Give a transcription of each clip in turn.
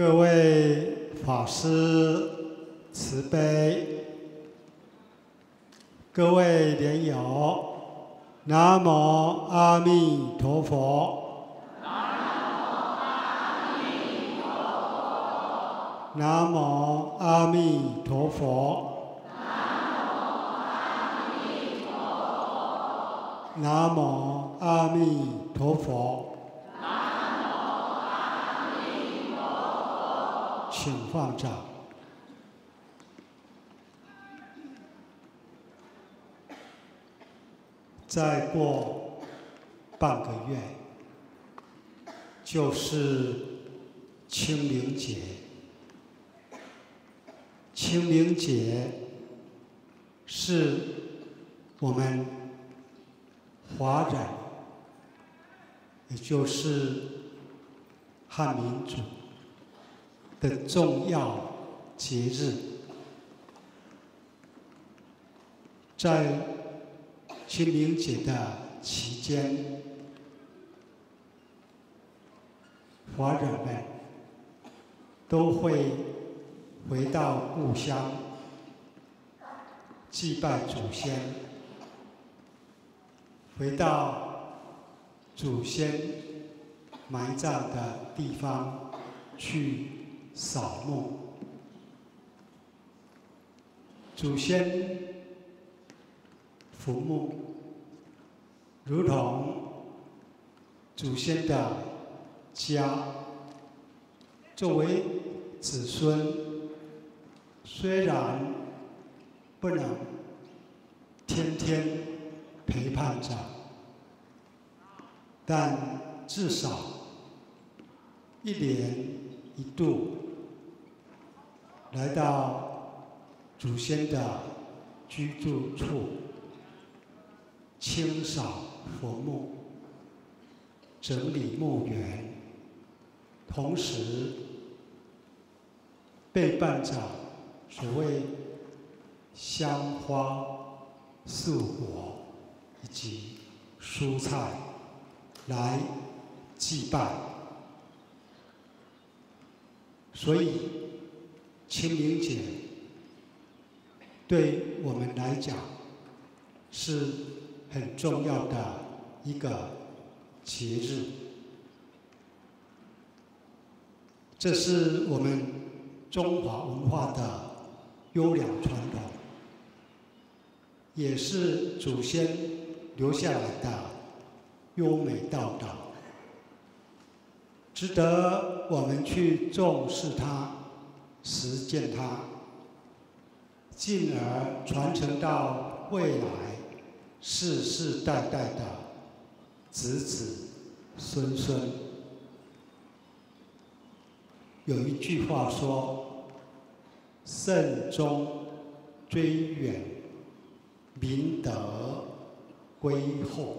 各位法师慈悲，各位莲友，南无阿弥陀佛。南无阿弥陀佛。南无阿弥陀佛。请放掌。再过半个月，就是清明节。清明节是我们华人，也就是汉民族的重要节日，在清明节的期间，华人们都会回到故乡祭拜祖先，回到祖先埋葬的地方去扫墓。祖先坟墓如同祖先的家，作为子孙，虽然不能天天陪伴着，但至少一年一度来到祖先的居住处，清扫坟墓，整理墓园，同时备办着所谓香花、素果以及蔬菜来祭拜。所以清明节对我们来讲是很重要的一个节日，这是我们中华文化的优良传统，也是祖先留下来的优美道德，值得我们去重视它、实践它，进而传承到未来世世代代的子子孙孙。有一句话说：“慎终追远，明德归厚。”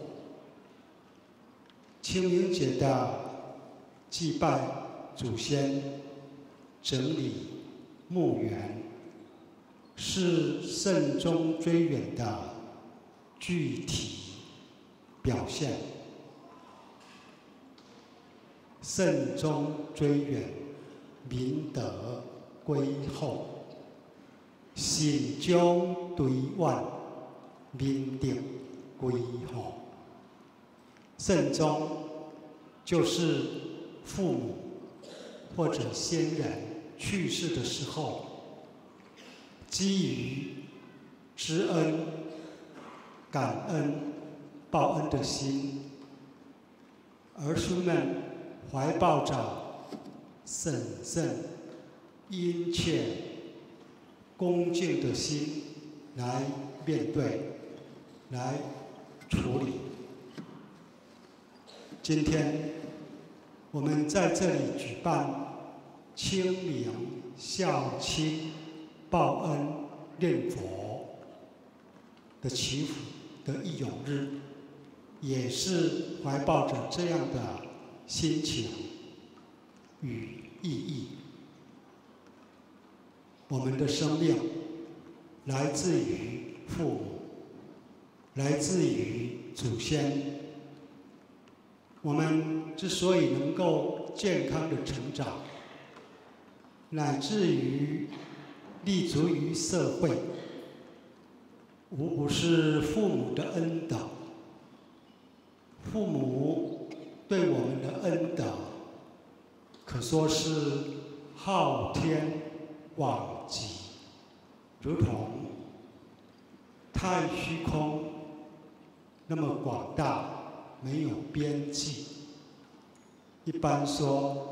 清明节的祭拜祖先、整理墓园，是慎终追远的具体表现。慎终追远。明德归厚，慎终追远，明德归厚。慎终就是父母或者先人去世的时候，基于知恩、感恩、报恩的心，儿孙们怀抱着。审慎、殷切、恭敬的心来面对、来处理。今天我们在这里举办清明孝亲报恩念佛的祈福的义勇日，也是怀抱着这样的心情与。意义，我们的生命来自于父母，来自于祖先。我们之所以能够健康的成长，乃至于立足于社会，无不是父母的恩德。父母对我们的恩德，可说是昊天罔极，如同太虚空那么广大，没有边际。一般说，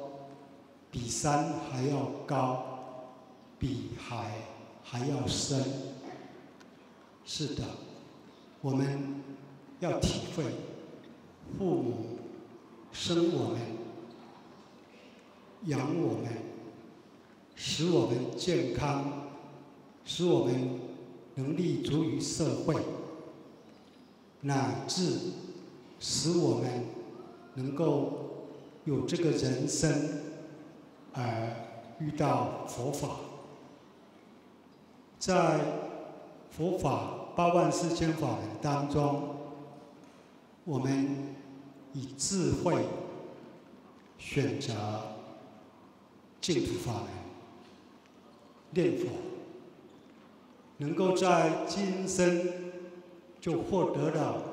比山还要高，比海还要深。是的，我们要体会。父母生我们，养我们，使我们健康，使我们能立足于社会，乃至使我们能够有这个人生而遇到佛法，在佛法八万四千法门当中，我们。以智慧选择净土法门念佛，能够在今生就获得了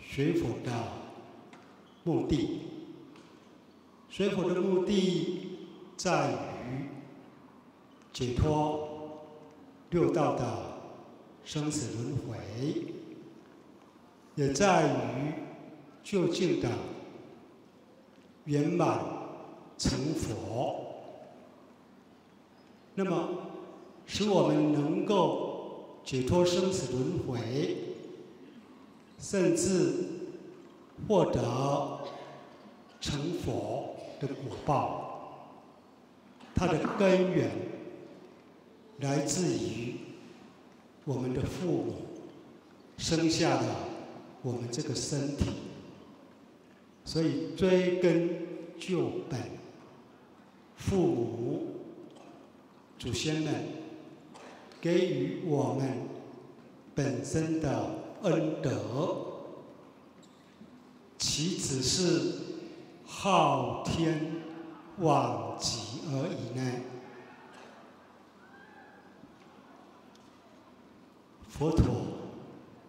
学佛的目的。学佛的目的在于解脱六道的生死轮回，也在于。究竟的圆满成佛，那么使我们能够解脱生死轮回，甚至获得成佛的果报。它的根源来自于我们的父母生下了我们这个身体。所以追根究本，父母、祖先们给予我们本身的恩德，岂只是昊天罔而已呢？佛陀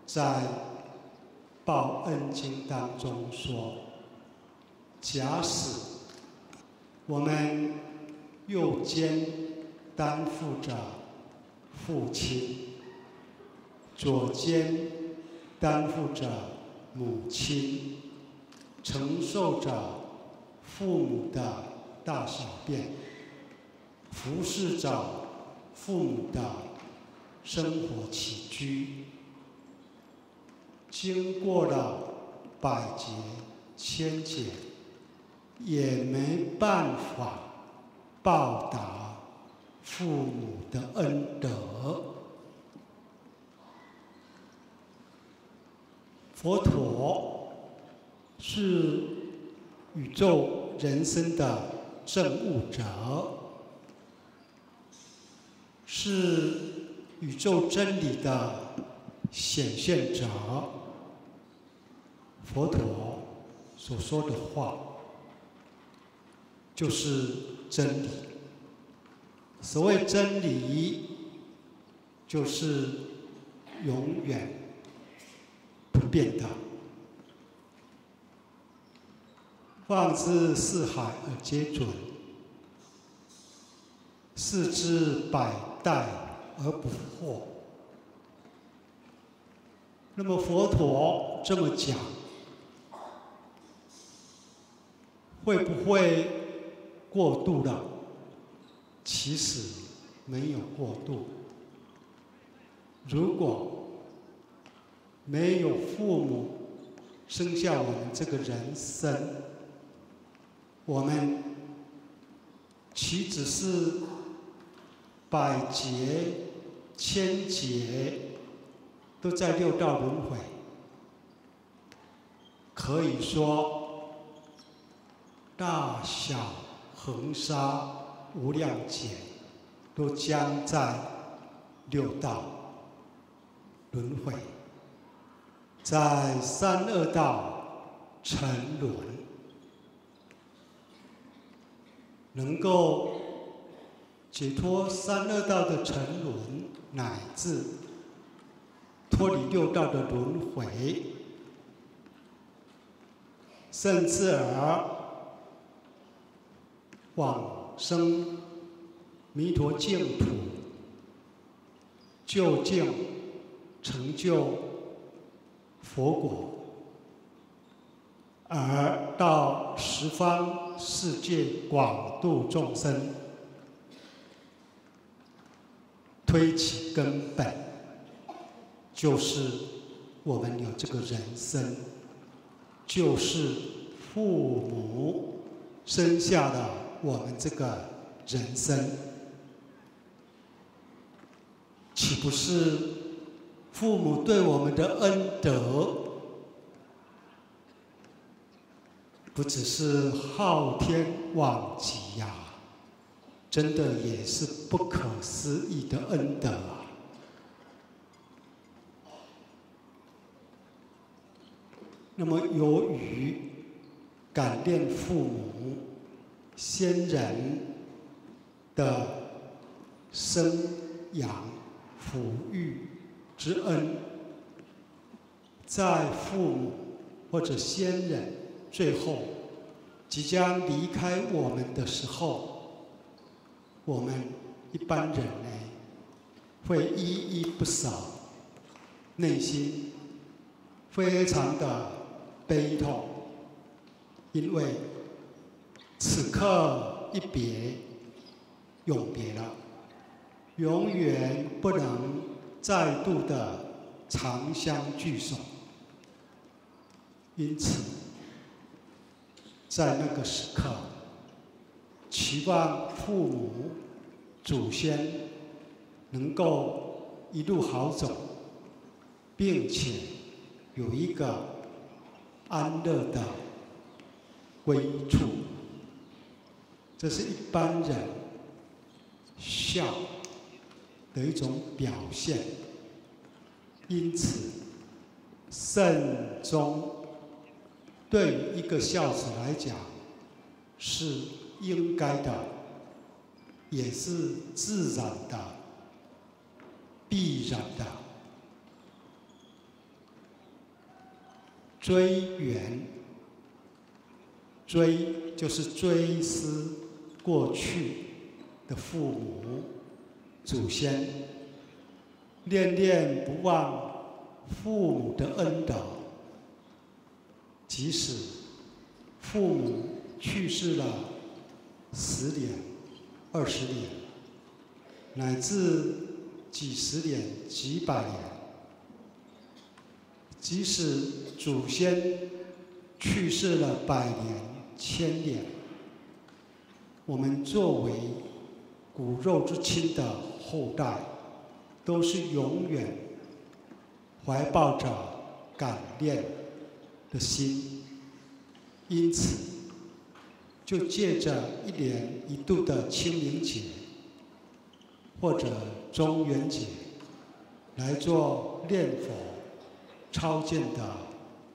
在《报恩经》当中说。假使我们右肩担负着父亲，左肩担负着母亲，承受着父母的大小便，服侍着父母的生活起居，经过了百劫千劫。也没办法报答父母的恩德。佛陀是宇宙人生的证悟者，是宇宙真理的显现者。佛陀所说的话。就是真理。所谓真理，就是永远不变的。放之四海而皆准，视之百代而不惑。那么佛陀这么讲，会不会？过度了，其实没有过度。如果没有父母生下我们这个人生，我们岂止是百劫千劫都在六道轮回？可以说大小。恒沙无量劫，都将在六道轮回，在三恶道沉沦，能够解脱三恶道的沉沦，乃至脱离六道的轮回，甚至而往生弥陀净土，究竟成就佛果，而到十方世界广度众生。推起根本，就是我们有这个人生，就是父母生下的我们这个人生，岂不是父母对我们的恩德，不只是昊天罔极呀？真的也是不可思议的恩德啊！那么，由于感念父母先人的生养抚育之恩，在父母或者先人最后即将离开我们的时候，我们一般人呢，会依依不舍，内心非常的悲痛，因为此刻一别，永别了，永远不能再度的长相聚首，因此，在那个时刻。期望父母、祖先能够一路好走，并且有一个安乐的归处，这是一般人孝的一种表现。因此，慎终对于一个孝子来讲是。应该的，也是自然的、必然的。追远，追就是追思过去的父母、祖先，念念不忘父母的恩德。即使父母去世了。十年、二十年，乃至几十年、几百年，即使祖先去世了百年、千年，我们作为骨肉之亲的后代，都是永远怀抱着感念的心，因此。就借着一年一度的清明节，或者中元节，来做念佛、超荐的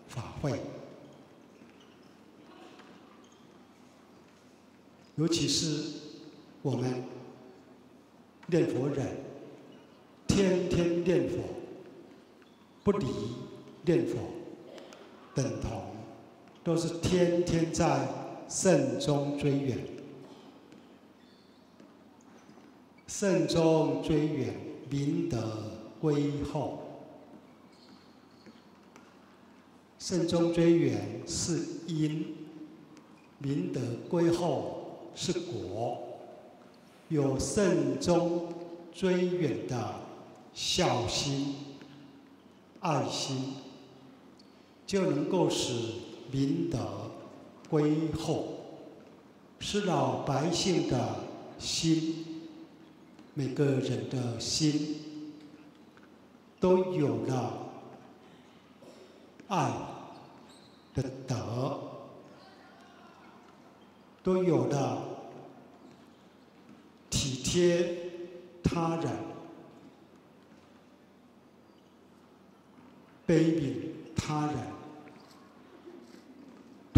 法会。尤其是我们念佛人，天天念佛，不离念佛，等同都是天天在。慎终追远，慎终追远，明德归厚。慎终追远是因，明德归厚是果。有慎终追远的孝心、爱心，就能够使明德。归厚，是老百姓的心，每个人的心，都有了爱的德，都有了体贴他人、悲悯他人。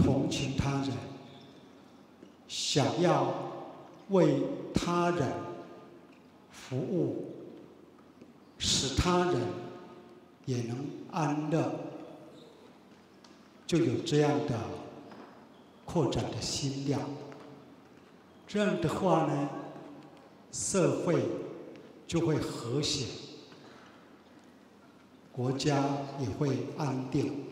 同情他人，想要为他人服务，使他人也能安乐，就有这样的扩展的心量。这样的话呢，社会就会和谐，国家也会安定，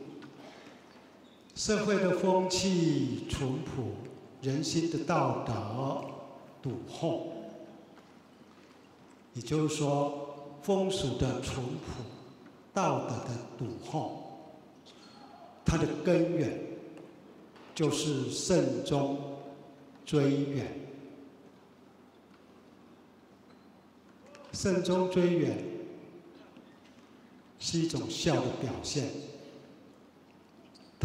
社会的风气淳朴，人心的道德笃厚。也就是说，风俗的淳朴，道德的笃厚，它的根源就是慎终追远。慎终追远是一种孝的表现，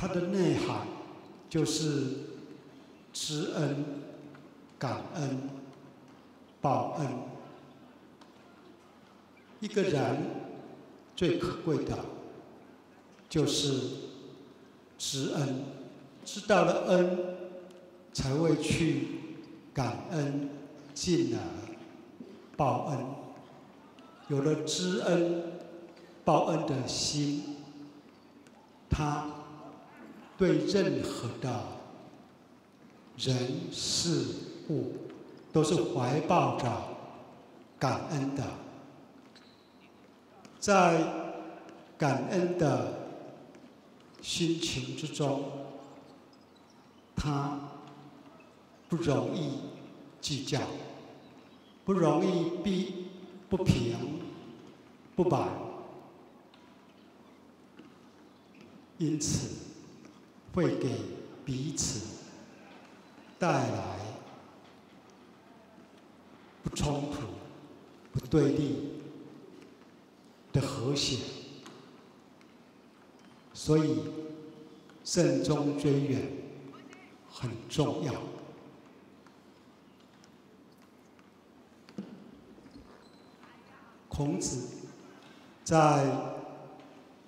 它的内涵就是知恩、感恩、报恩。一个人最可贵的，就是知恩，知道了恩，才会去感恩，进而报恩。有了知恩报恩的心，他对任何的人事物都是怀抱着感恩的。在感恩的心情之中，他不容易计较，不容易逼不平不满，因此会给彼此带来不冲突、不对立。的和谐，所以慎终追远很重要。孔子在《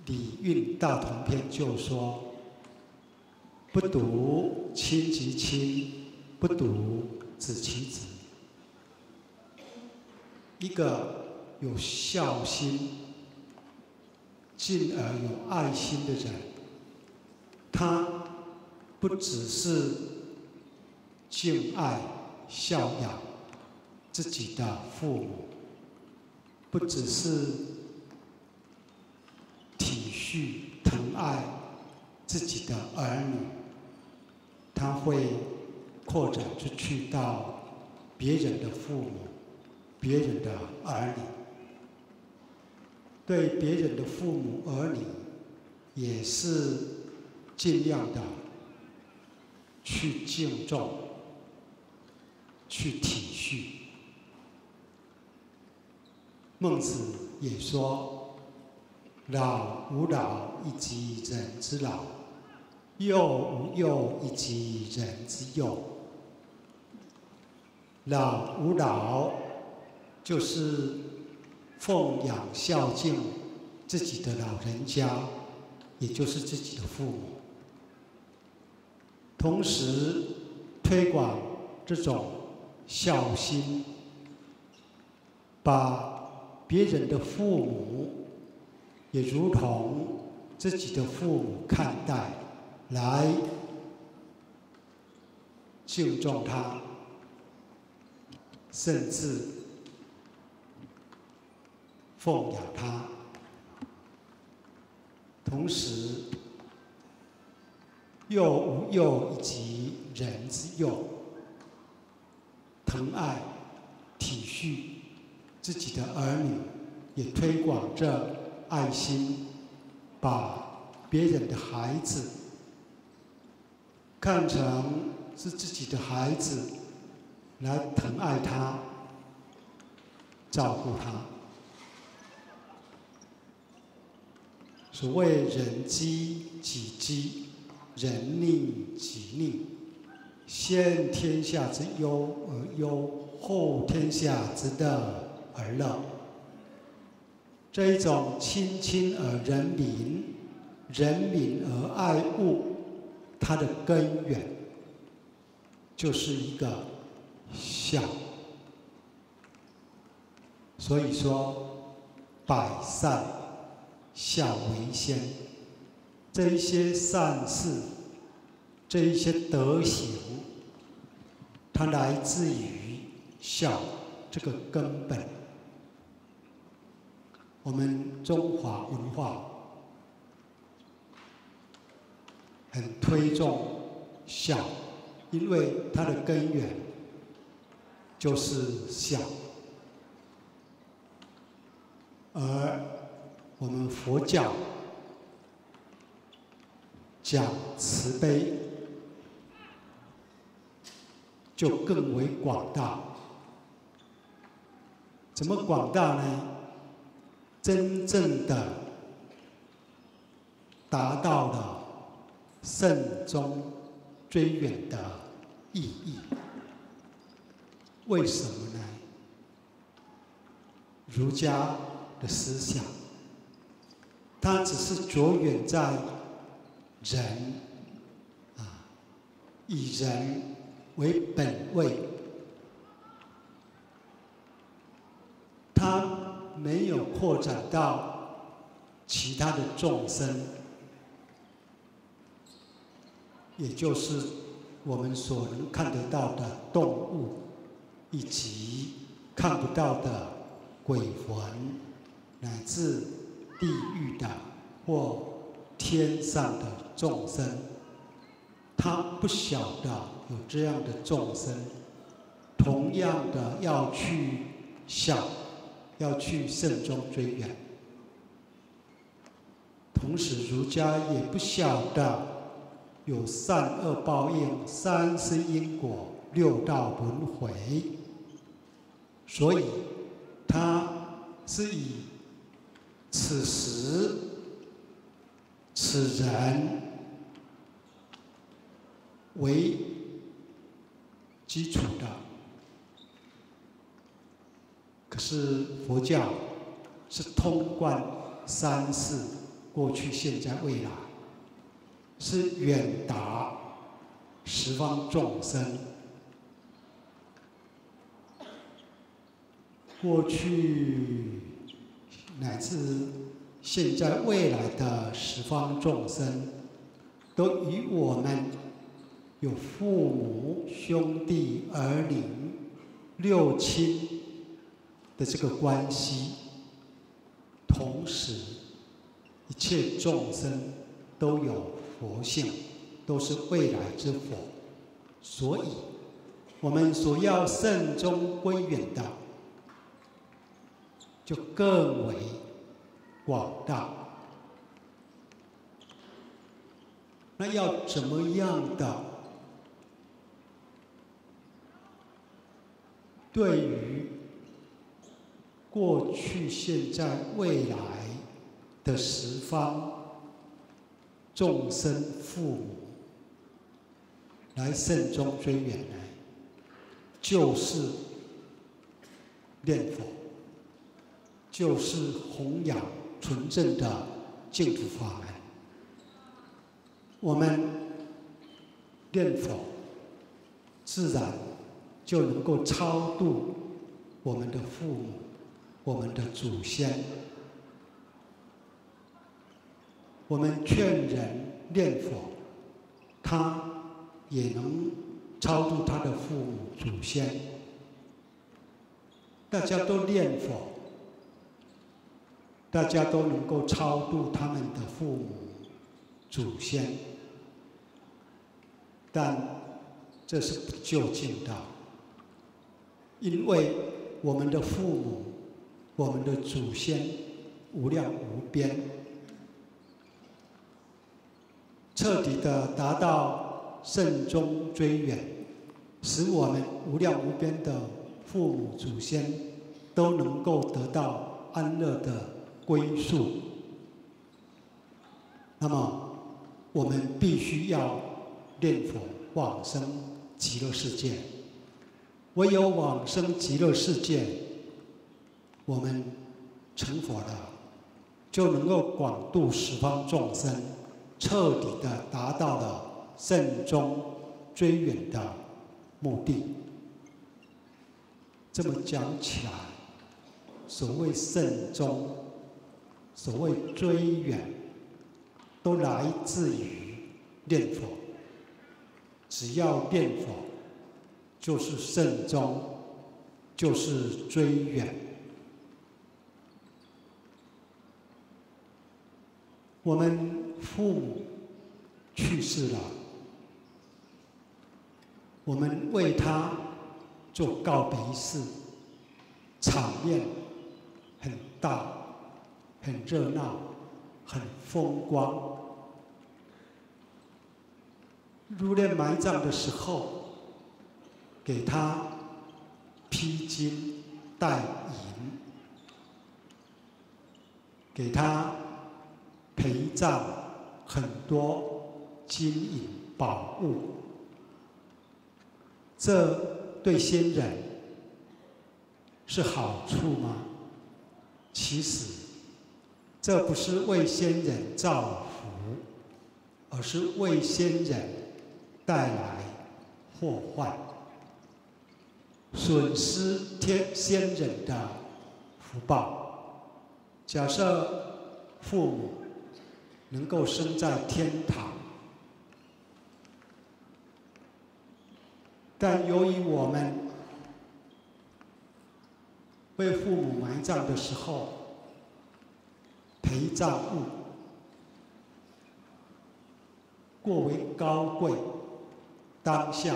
礼运大同篇》就说：“不独亲其亲，不独子其子。”一个有孝心。进而有爱心的人，他不只是敬爱孝养自己的父母，不只是体恤疼爱自己的儿女，他会扩展出去到别人的父母、别人的儿女。对别人的父母儿女，也是尽量的去敬重、去体恤。孟子也说：“老吾老以及人之老，幼吾幼以及人之幼。”老吾老，就是。奉养孝敬自己的老人家，也就是自己的父母，同时推广这种孝心，把别人的父母也如同自己的父母看待，来敬重他，甚至。奉养他，同时又无幼以及人之幼，疼爱、体恤自己的儿女，也推广着爱心，把别人的孩子看成是自己的孩子，来疼爱他，照顾他。所谓人饥己饥，人溺己溺，先天下之忧而忧，后天下之乐而乐。这一种亲亲而人民，人民而爱物，它的根源就是一个孝。所以说，百善孝为先，这一些善事，这一些德行，它来自于孝这个根本。我们中华文化很推重孝，因为它的根源就是孝。而我们佛教讲慈悲，就更为广大。怎么广大呢？真正的达到了慎终追远的意义。为什么呢？儒家。的思想，它只是着眼在人啊，以人为本位，它没有扩展到其他的众生，也就是我们所能看得到的动物，以及看不到的鬼魂。乃至地狱的或天上的众生，他不晓得有这样的众生，同样的要去想，要去慎终追远。同时，儒家也不晓得有善恶报应、三生因果、六道轮回，所以他是以。此时，此人为基础的，可是佛教是通贯三世，过去、现在、未来，是远达十方众生，过去。乃至现在未来的十方众生，都与我们有父母、兄弟、儿女、六亲的这个关系。同时，一切众生都有佛性，都是未来之佛。所以，我们所要慎终归远的。就更为广大。那要怎么样的对于过去、现在、未来的十方众生父母来慎终追远来？就是念佛。就是弘扬纯正的净土法门。我们念佛，自然就能够超度我们的父母、我们的祖先。我们劝人念佛，他也能超度他的父母、祖先。大家都念佛。大家都能够超度他们的父母、祖先，但这是不究竟的，因为我们的父母、我们的祖先无量无边，彻底的达到慎终追远，使我们无量无边的父母祖先都能够得到安乐的。归宿，那么我们必须要念佛往生极乐世界。唯有往生极乐世界，我们成佛了，就能够广度十方众生，彻底的达到了慎终追远的目的。这么讲起来。所谓慎终，所谓追远，都来自于念佛。只要念佛，就是慎终，就是追远。我们父母去世了，我们为他做告别仪式，场面很大，很热闹，很风光。入殓埋葬的时候，给他披金戴银，给他。陪葬很多金银宝物，这对先人是好处吗？其实，这不是为先人造福，而是为先人带来祸患，损失天先人的福报。假设父母。能够生在天堂，但由于我们为父母埋葬的时候，陪葬物过为高贵，当下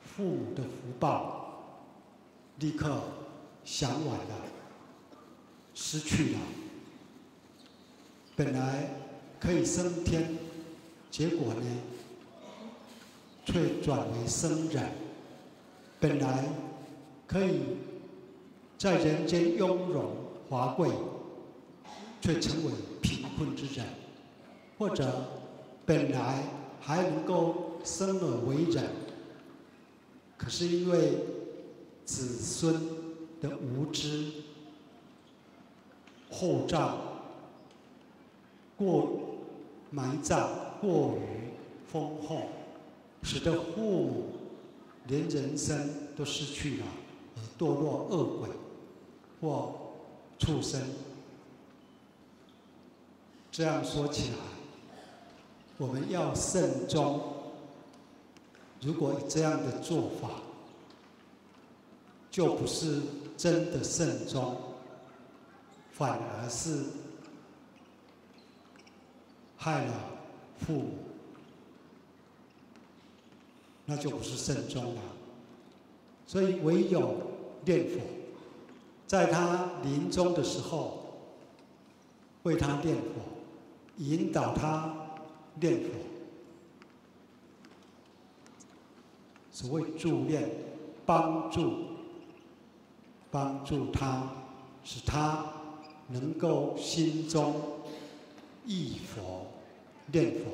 父母的福报立刻享完了，失去了，本来。可以升天，结果呢，却转为生人。本来可以在人间雍容华贵，却成为贫困之人；或者本来还能够生而为人，可是因为子孙的无知，厚葬过。埋葬过于丰厚，使得父母连人生都失去了，而堕落恶鬼或畜生。这样说起来，我们要慎重。如果这样的做法，就不是真的慎重，反而是。害了父母，那就不是慎终了。所以唯有念佛，在他临终的时候，为他念佛，引导他念佛。所谓助念，帮助，帮助他，使他能够心中忆佛。念佛，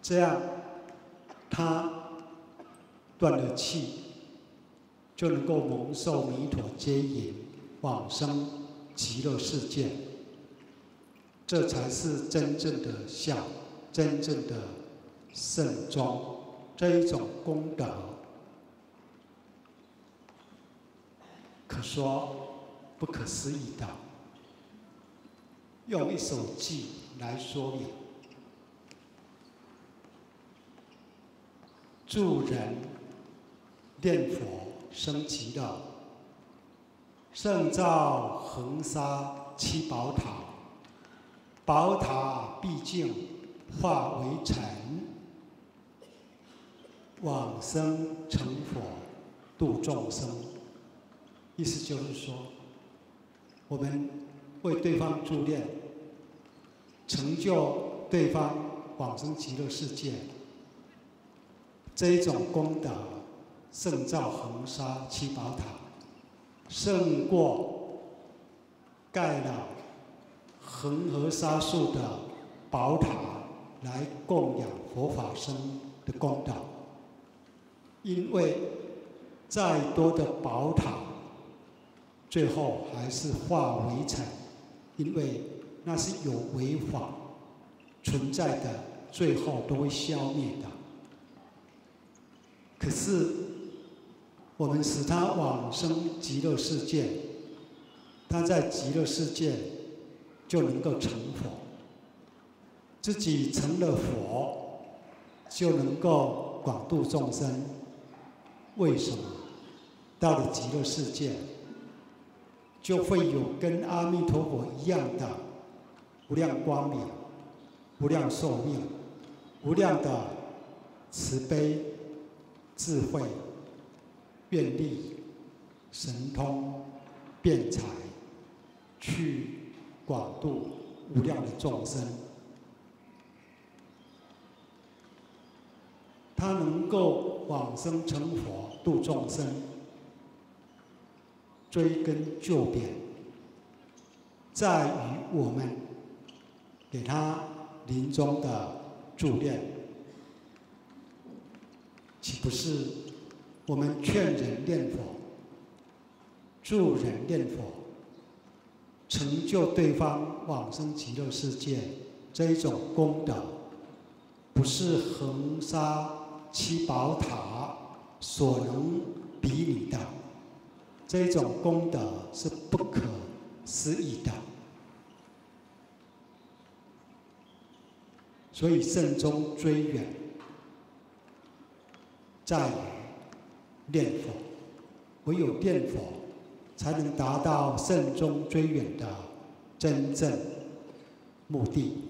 这样他断了气，就能够蒙受弥陀接引往生极乐世界。这才是真正的孝，真正的圣庄，这一种功德，可说不可思议的。用一首偈。来说明，助人念佛升级的，胜造恒沙七宝塔，宝塔毕竟化为尘，往生成佛度众生。意思就是说，我们为对方助念。成就对方往生极乐世界，这一种功德胜造恒沙七宝塔，胜过盖了恒河沙数的宝塔来供养佛法僧的功德。因为再多的宝塔，最后还是化为尘，因为。那是有违法存在的，最后都会消灭的。可是我们使他往生极乐世界，他在极乐世界就能够成佛，自己成了佛，就能够广度众生。为什么？到了极乐世界，就会有跟阿弥陀佛一样的无量光明、无量寿命、无量的慈悲、智慧、愿力、神通、辩才，去广度无量的众生。他能够往生成佛，度众生。追根究底，在于我们给他临终的助念，岂不是我们劝人念佛、助人念佛，成就对方往生极乐世界这一种功德，不是恒沙七宝塔所能比拟的。这种功德是不可思议的，所以慎终追远，在念佛。唯有念佛，才能达到慎终追远的真正目的。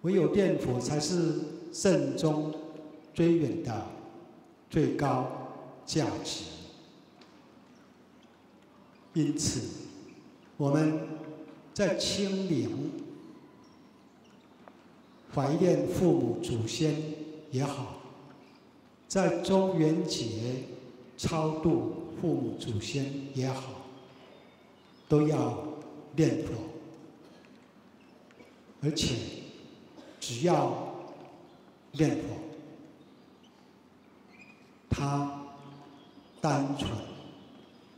唯有念佛，才是慎终追远的最高价值。因此，我们在清明怀念父母祖先也好，在中元节超度父母祖先也好，都要念佛，而且只要念佛，他单纯，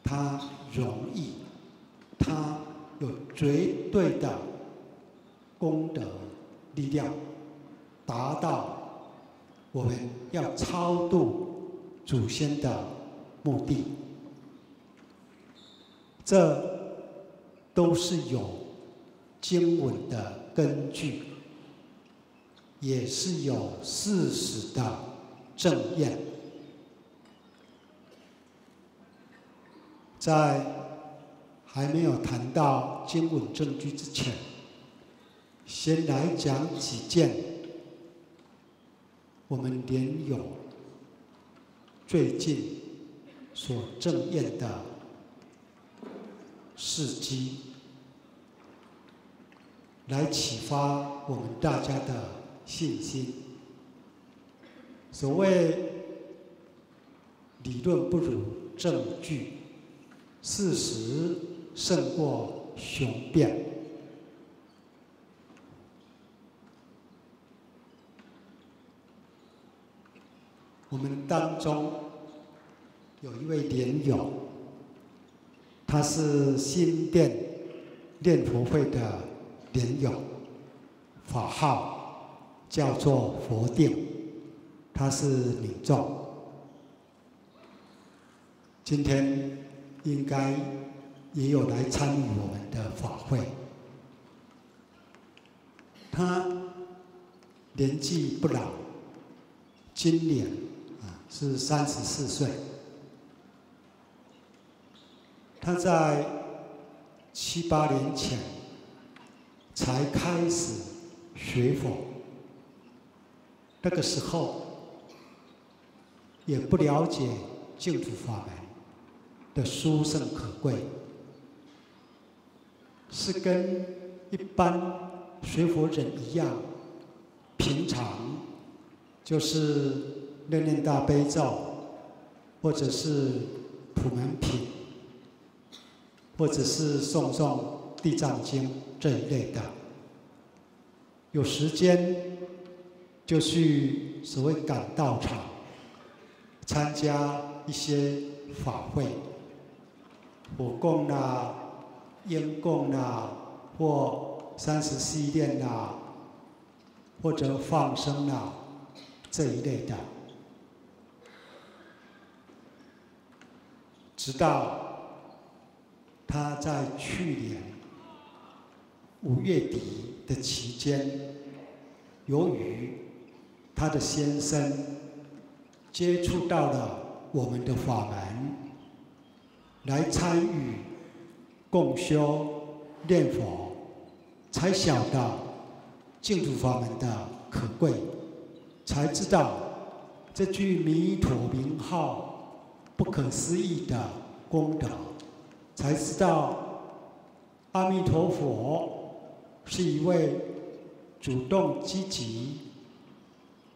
他。容易，它有绝对的功德力量，达到我们要超度祖先的目的。这都是有经文的根据，也是有事实的证验。在还没有谈到经文证据之前，先来讲几件我们莲友最近所证验的事迹，来启发我们大家的信心。所谓理论不如证据。事实胜过雄辩。我们当中有一位莲友，他是新店念佛会的莲友，法号叫做佛定，他是女众。今天。应该也有来参与我们的法会。他年纪不老，今年是三十四岁。他在七八年前才开始学佛，那个时候也不了解净土法门。的殊胜可贵，是跟一般学佛人一样，平常就是念念大悲咒，或者是普门品，或者是诵诵地藏经这一类的。有时间就去所谓赶道场，参加一些法会。火供啊、烟供啊，或三十四殿啦，或者放生啦这一类的，直到他在去年五月底的期间，由于他的先生接触到了我们的法门，来参与共修念佛，才晓得净土法门的可贵，才知道这句弥陀名号不可思议的功德。才知道，阿弥陀佛是一位主动积极、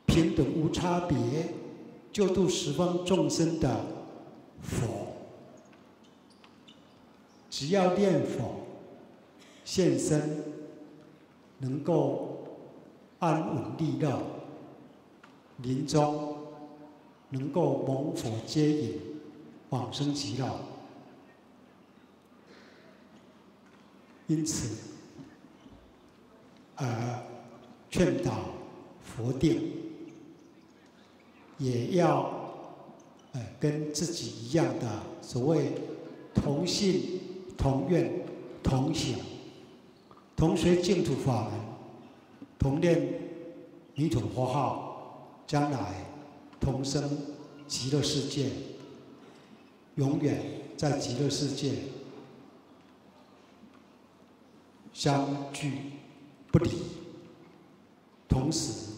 平等无差别、救度十方众生的佛。只要念佛、现身，能够安稳利乐，临终能够蒙佛接引，往生极乐。因此，而劝导佛定，也要呃跟自己一样的所谓同信、同愿、同行，同学净土法门，同念弥陀佛号，将来同生极乐世界，永远在极乐世界。相聚不离，同时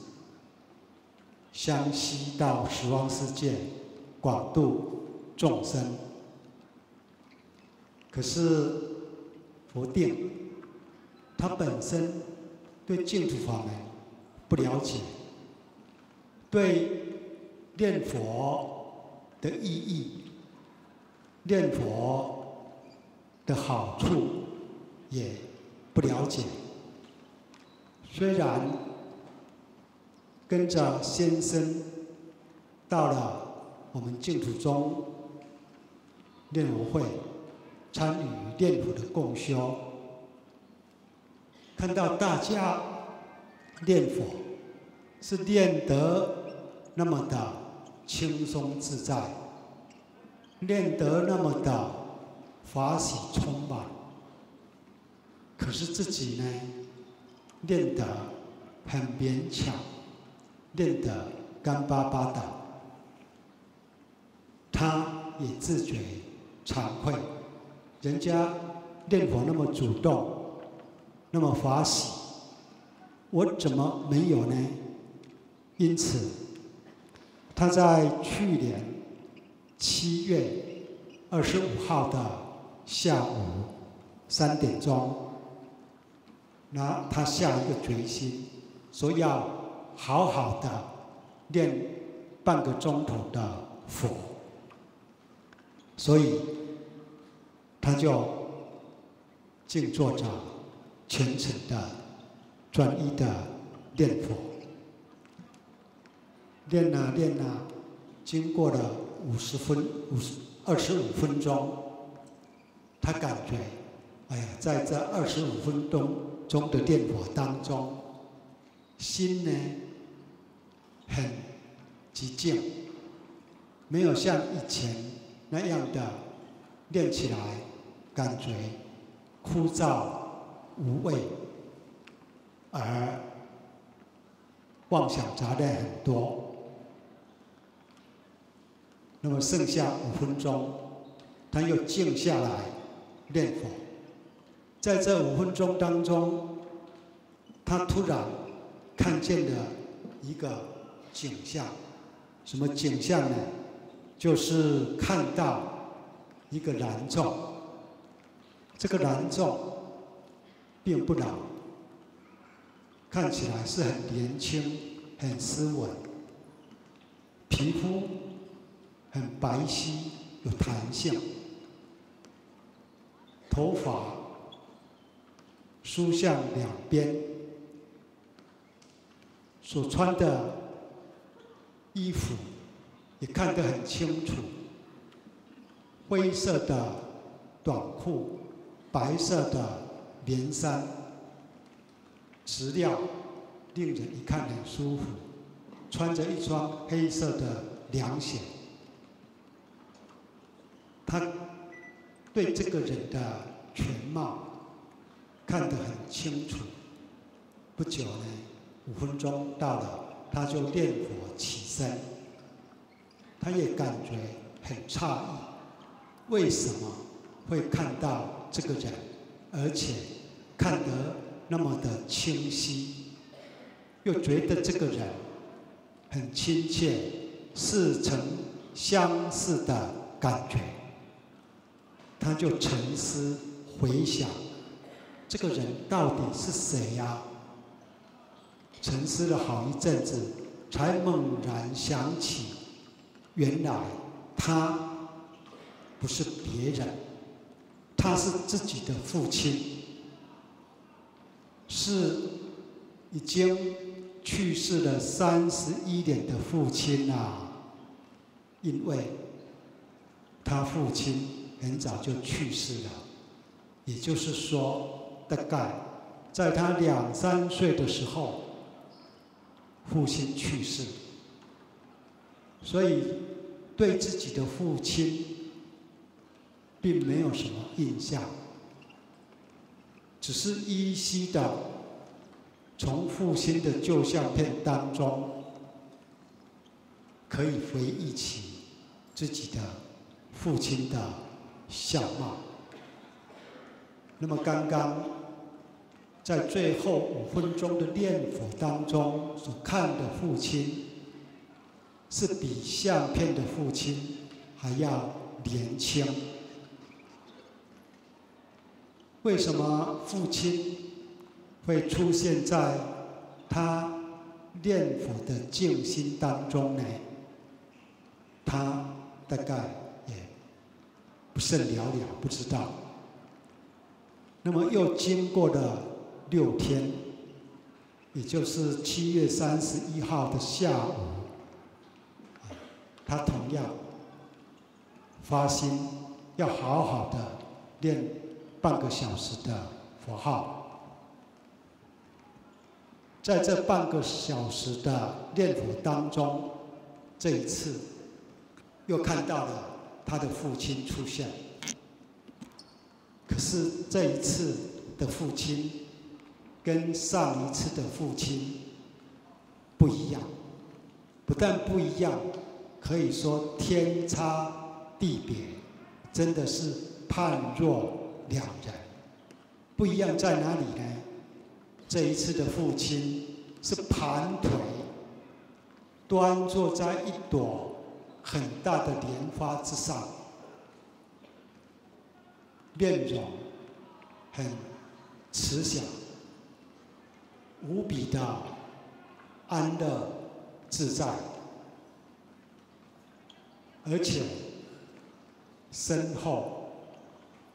相吸到十方世界，广度众生。可是佛定，他本身对净土法门不了解，对念佛的意义、念佛的好处也。不了解，虽然跟着先生到了我们净土宗念佛会，参与念佛的共修，看到大家念佛是念得那么的轻松自在，练得那么的法喜充满。可是自己呢，练得很勉强，练得干巴巴的，他也自觉惭愧。人家练佛那么主动，那么法喜，我怎么没有呢？因此，他在去年七月二十五号的下午三点钟。那他下一个决心，说要好好的练半个钟头的佛，所以他就静坐着，虔诚的、专一的念佛，练啊练啊，经过了五十分、五十二十五分钟，他感觉，哎呀，在这二十五分钟。中的念佛当中，心呢很寂静，没有像以前那样的练起来，感觉枯燥无味，而妄想杂念很多。那么剩下五分钟，他又静下来念佛。在这五分钟当中，他突然看见了一个景象，什么景象呢？就是看到一个男众，这个男众并不老，看起来是很年轻、很斯文，皮肤很白皙、有弹性，头发。书向两边，所穿的衣服也看得很清楚。灰色的短裤，白色的棉衫，质料令人一看很舒服。穿着一双黑色的凉鞋，他对这个人的全貌看得很清楚。不久呢，五分钟到了，他就念佛起身。他也感觉很诧异，为什么会看到这个人，而且看得那么的清晰，又觉得这个人很亲切，似曾相识的感觉。他就沉思回想，这个人到底是谁呀？沉思了好一阵子，才猛然想起，原来他不是别人，他是自己的父亲，是已经去世了三十一年的父亲啊！因为他父亲。很早就去世了，也就是说，大概在他两三岁的时候，父亲去世，所以对自己的父亲并没有什么印象，只是依稀的从父亲的旧相片当中，可以回忆起自己的父亲的。相貌。那么刚刚在最后五分钟的念佛当中所看的父亲，是比相片的父亲还要年轻。为什么父亲会出现在他念佛的静心当中呢？他大概。不甚了了，不知道。那么又经过了六天，也就是七月三十一号的下午，他同样发心要好好的练半个小时的佛号。在这半个小时的念佛当中，这一次又看到了。他的父亲出现，可是这一次的父亲跟上一次的父亲不一样，不但不一样，可以说天差地别，真的是判若两人。不一样在哪里呢？这一次的父亲是盘腿端坐在一朵。很大的莲花之上，面容很慈祥，无比的安乐自在，而且身后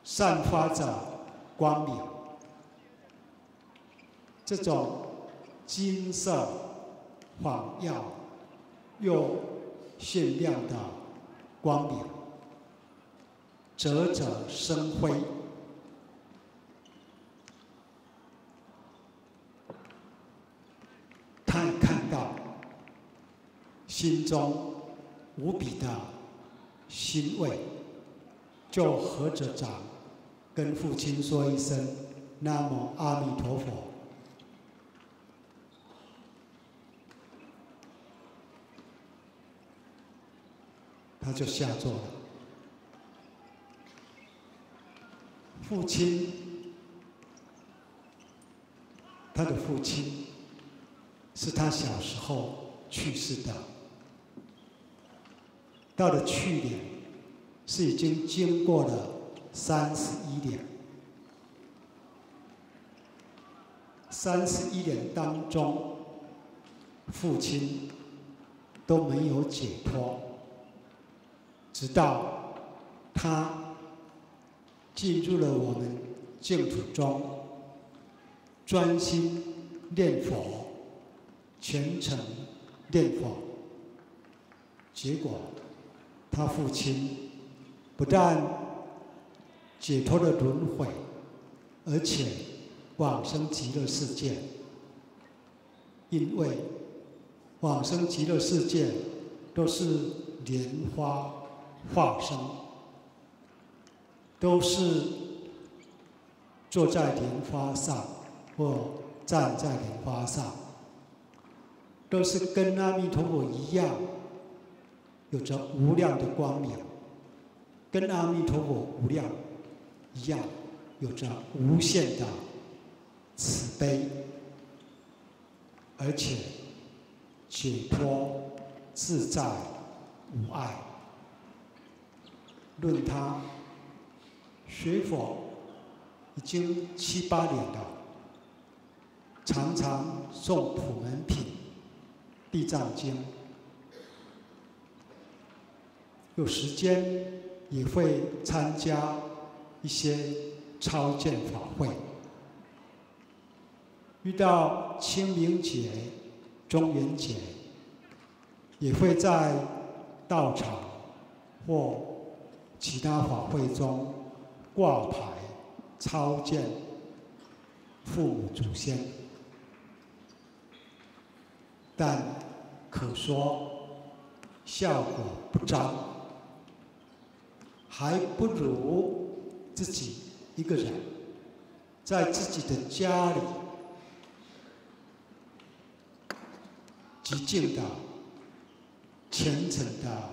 散发着光明，这种金色晃耀又。鲜亮的光明，折折生辉。他看到，心中无比的欣慰，就合着掌，跟父亲说一声“南无阿弥陀佛”。他就下座了。父亲，他的父亲是他小时候去世的。到了去年，是已经经过了三十一年。三十一年当中，父亲都没有解脱。直到他进入了我们净土中，专心念佛，虔诚念佛，结果他父亲不但解脱了轮回，而且往生极乐世界。因为往生极乐世界都是莲花。化身，都是坐在莲花上或站在莲花上，都是跟阿弥陀佛一样，有着无量的光明，跟阿弥陀佛无量一样，有着无限的慈悲，而且解脱自在无碍。论他学佛已经七八年了，常常诵普门品、地藏经，有时间也会参加一些超荐法会。遇到清明节、中元节，也会在道场或其他法会中挂牌超荐父母祖先，但可说效果不彰，还不如自己一个人在自己的家里极静的、虔诚的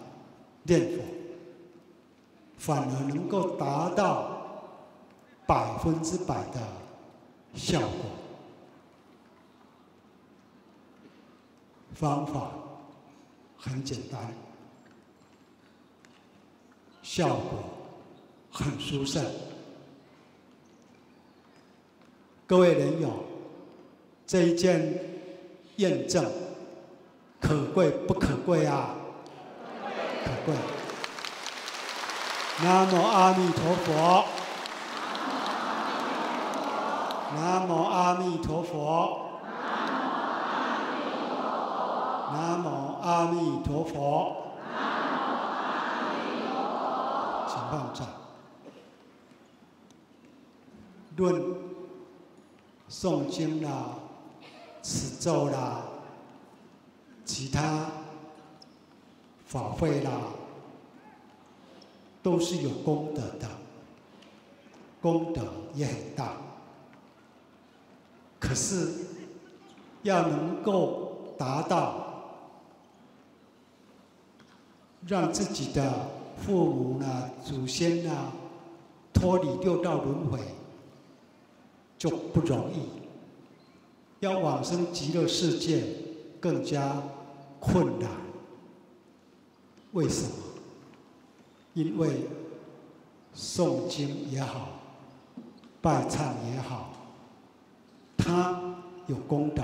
念佛。反而能够达到百分之百的效果。方法很简单，效果很殊胜。各位人友，这一件验证可贵不可贵啊？可贵。南无阿弥陀佛。南无阿弥陀佛。南无阿弥陀佛。请放掌。论诵经啦、持咒啦、其他法会啦。都是有功德的，功德也很大。可是要能够达到让自己的父母呢、祖先呢脱离六道轮回，就不容易。要往生极乐世界更加困难。为什么？因为诵经也好，拜忏也好，它有功德，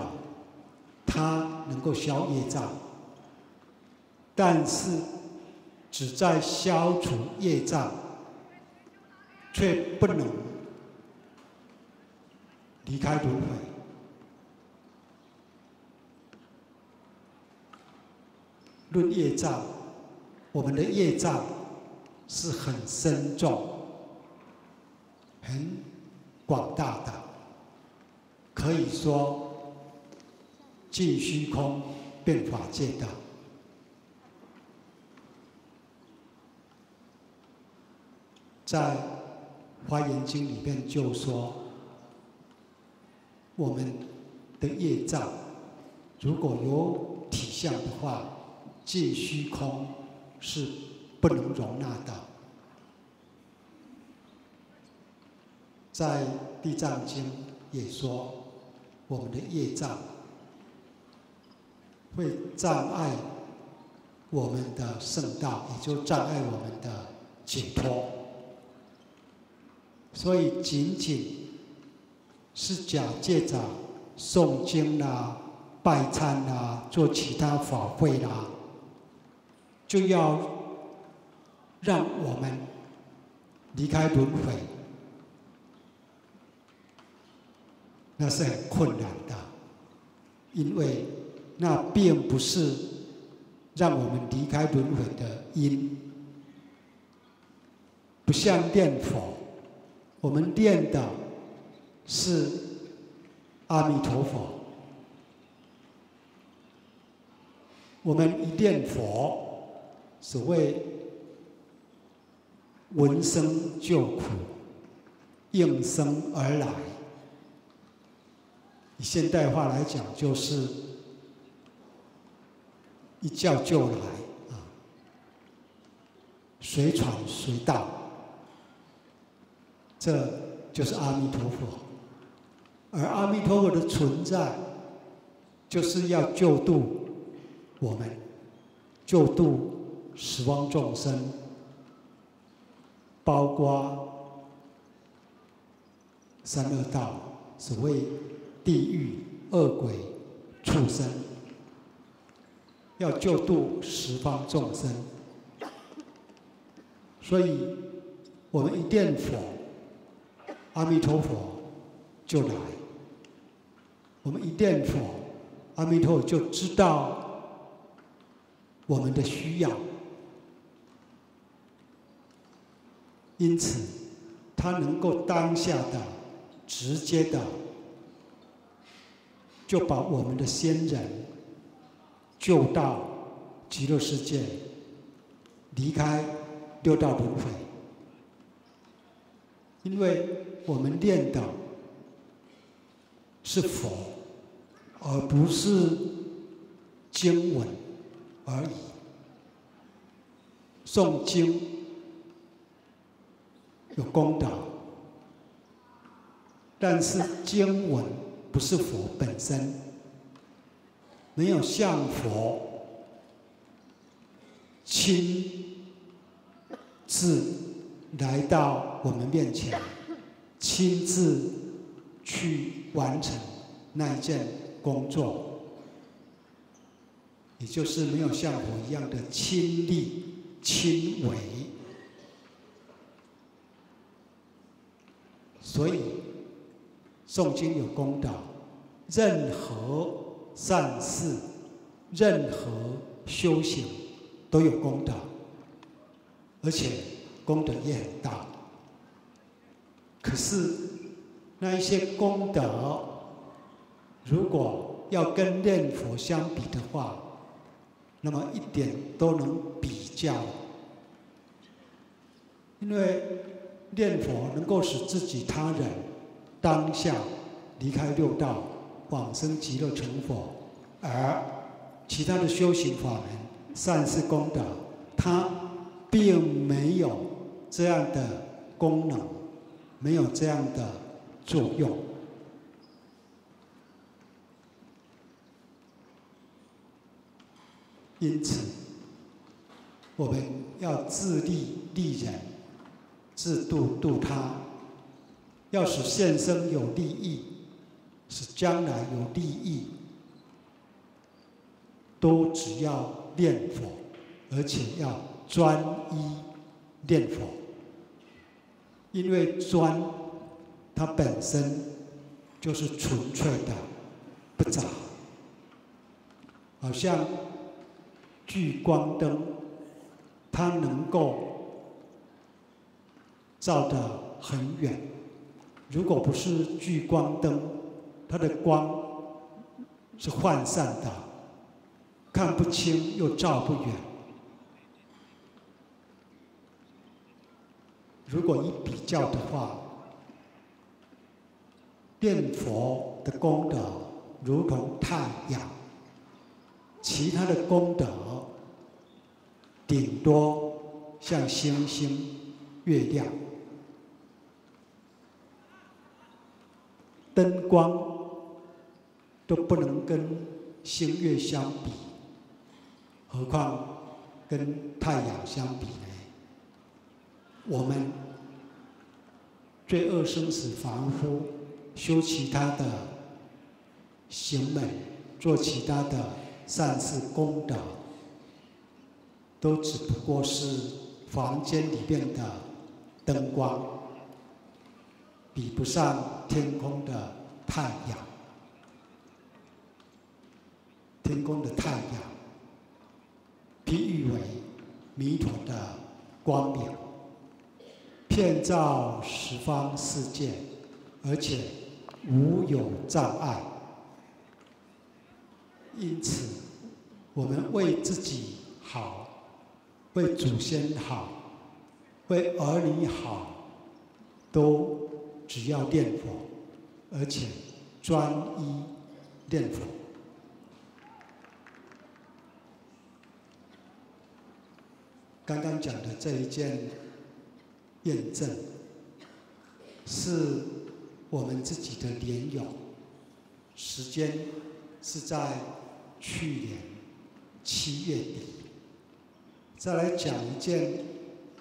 它能够消业障，但是只在消除业障，却不能离开轮回。论业障，我们的业障。是很深重、很广大的，可以说尽虚空变法界的。在《华严经》里面就说，我们的业障如果有体相的话，尽虚空是。不能容纳的，在《地藏经》也说，我们的业障会障碍我们的圣道，也就障碍我们的解脱。所以，仅仅是假借着诵经啦、拜忏啦、做其他法会啦，就要。让我们离开轮回，那是很困难的，因为那并不是让我们离开轮回的因。不像念佛，我们念的是阿弥陀佛，我们一念佛，所谓。闻声救苦，应声而来。以现代化来讲，就是一叫就来啊，随传随到，这就是阿弥陀佛。而阿弥陀佛的存在，就是要救度我们，救度十方众生。包括三恶道，所谓地狱、恶鬼、畜生，要救度十方众生。所以，我们一念佛，阿弥陀佛就来；我们一念佛，阿弥陀佛就知道我们的需要。因此，他能够当下的、直接的，就把我们的先人救到极乐世界，离开六道轮回。因为我们念的是佛，而不是经文而已。诵经。有功德，但是经文不是佛本身，没有向佛亲自来到我们面前，亲自去完成那一件工作，也就是没有像佛一样的亲力亲为。所以，诵经有功德，任何善事、任何修行都有功德，而且功德也很大。可是，那一些功德，如果要跟念佛相比的话，那么一点都能比较，因为。念佛能够使自己、他人当下离开六道，往生极乐成佛；而其他的修行法门、善事功德，它并没有这样的功能，没有这样的作用。因此，我们要自利利人。自度度他，要使现生有利益，使将来有利益，都只要念佛，而且要专一念佛。因为专，它本身就是纯粹的不杂，好像聚光灯，它能够。照得很远，如果不是聚光灯，它的光是涣散的，看不清又照不远。如果一比较的话，念佛的功德如同太阳，其他的功德顶多像星星、月亮。灯光都不能跟星月相比，何况跟太阳相比呢？我们罪恶生死凡夫，修其他的行门，做其他的善事功德，都只不过是房间里面的灯光。比不上天空的太阳，天空的太阳，比喻为弥陀的光明，遍照十方世界，而且无有障碍。因此，我们为自己好，为祖先好，为儿女好，都只要念佛，而且专一念佛。刚刚讲的这一件验证，是我们自己的莲友，时间是在去年七月底。再来讲一件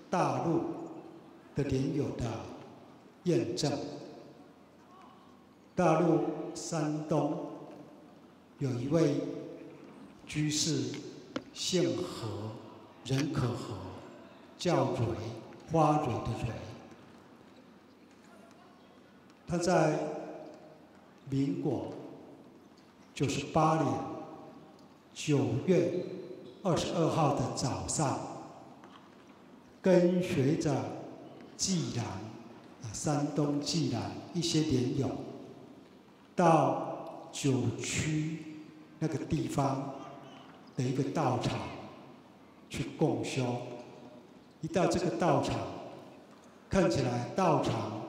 大陆的莲友的验证，大陆山东有一位居士，姓何。人可和，叫蕊，花蕊的蕊。他在民国九十八年九月二十二号的早上，跟随着济南啊，山东济南一些莲友，到九曲那个地方的一个道场。去共修，一到这个道场，看起来道场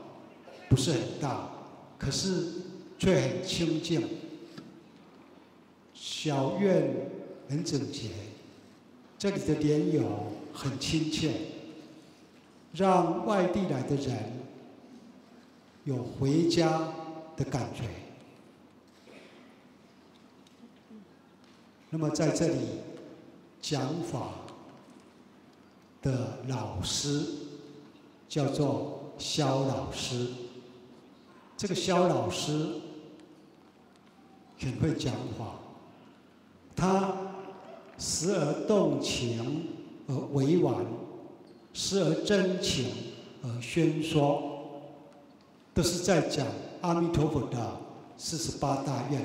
不是很大，可是却很清净，小院很整洁，这里的莲友很亲切，让外地来的人有回家的感觉。那么在这里讲法。的老师叫做肖老师，这个肖老师很会讲话，他时而动情而委婉，时而真情而宣说，都是在讲阿弥陀佛的四十八大愿，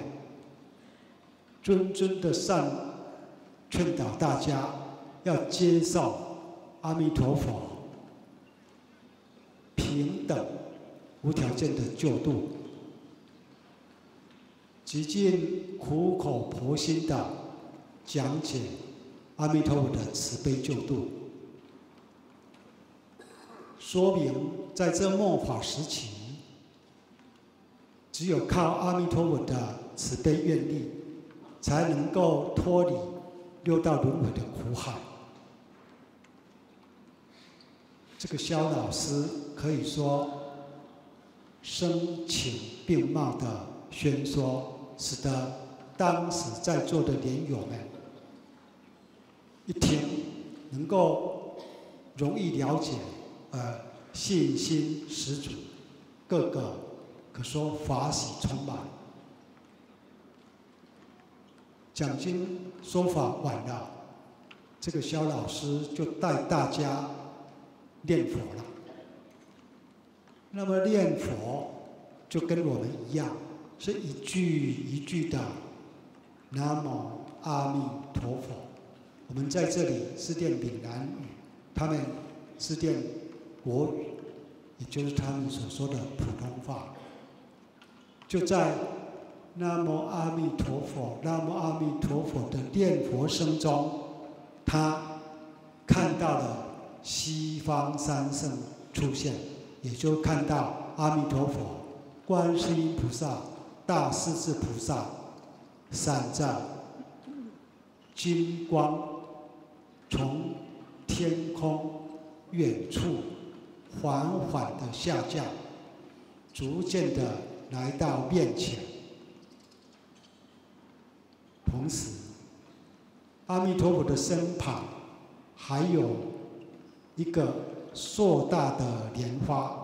谆谆的善劝导大家要接受。阿弥陀佛，平等、无条件的救度，极尽苦口婆心的讲解阿弥陀佛的慈悲救度，说明在这末法时期，只有靠阿弥陀佛的慈悲愿力，才能够脱离六道轮回的苦海。这个肖老师可以说声情并茂的宣说，使得当时在座的莲友们一听能够容易了解，呃，信心十足，个个可说法喜充满。讲经说法晚了，这个肖老师就带大家。念佛了，那么念佛就跟我们一样，是一句一句的“南无阿弥陀佛”。我们在这里是念闽南语，他们是念国语，也就是他们所说的普通话。就在“南无阿弥陀佛，南无阿弥陀佛”的念佛声中，他看到了。西方三圣出现，也就看到阿弥陀佛、观世音菩萨、大势至菩萨闪着金光，从天空远处缓缓的下降，逐渐的来到面前。同时，阿弥陀佛的身旁还有。一个硕大的莲花，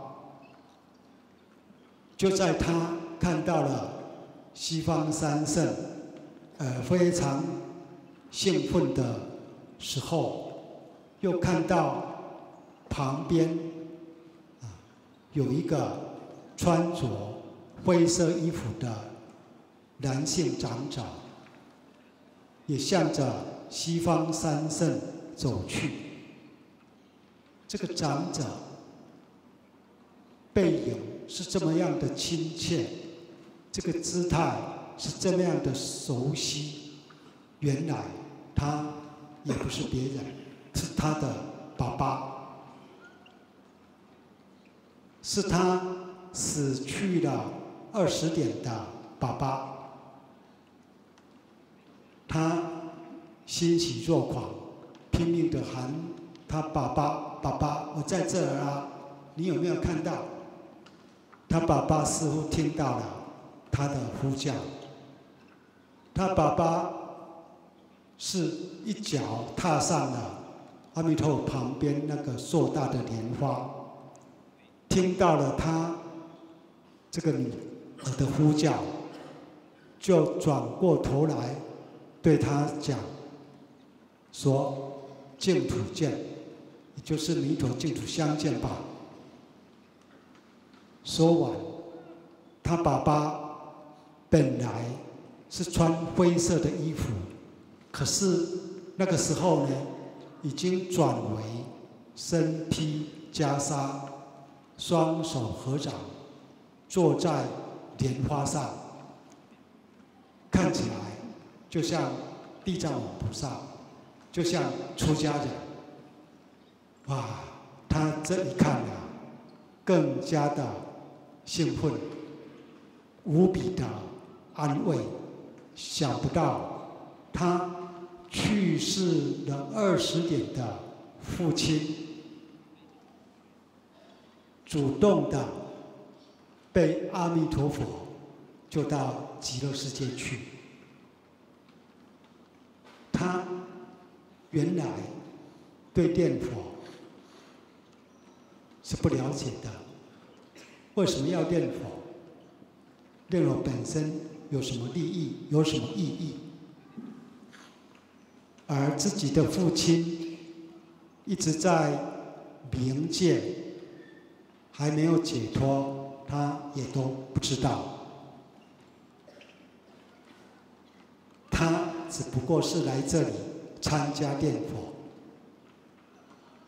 就在他看到了西方三圣，呃，非常兴奋的时候，又看到旁边啊有一个穿着灰色衣服的男性长者，也向着西方三圣走去。这个长者背影是这么样的亲切，这个姿态是这么样的熟悉。原来他也不是别人，是他的爸爸。是他死去了二十点的爸爸。他欣喜若狂，拼命的喊他爸爸：“爸爸，我在这儿啊！你有没有看到？”他爸爸似乎听到了他的呼叫。他爸爸是一脚踏上了阿弥陀旁边那个硕大的莲花，听到了他这个女儿的呼叫，就转过头来对他讲说：“净土见，也就是弥陀净土相见吧。”说完，他爸爸本来是穿灰色的衣服，可是那个时候呢，已经转为身披袈裟，双手合掌，坐在莲花上，看起来就像地藏王菩萨，就像出家人。哇，他这一看啊，更加的。兴奋，无比的安慰。想不到，他去世了二十年的父亲，主动的被阿弥陀佛救到极乐世界去。他原来对念佛是不了解的。为什么要念佛？念佛本身有什么利益？有什么意义？而自己的父亲一直在冥界，还没有解脱，他也都不知道。他只不过是来这里参加念佛，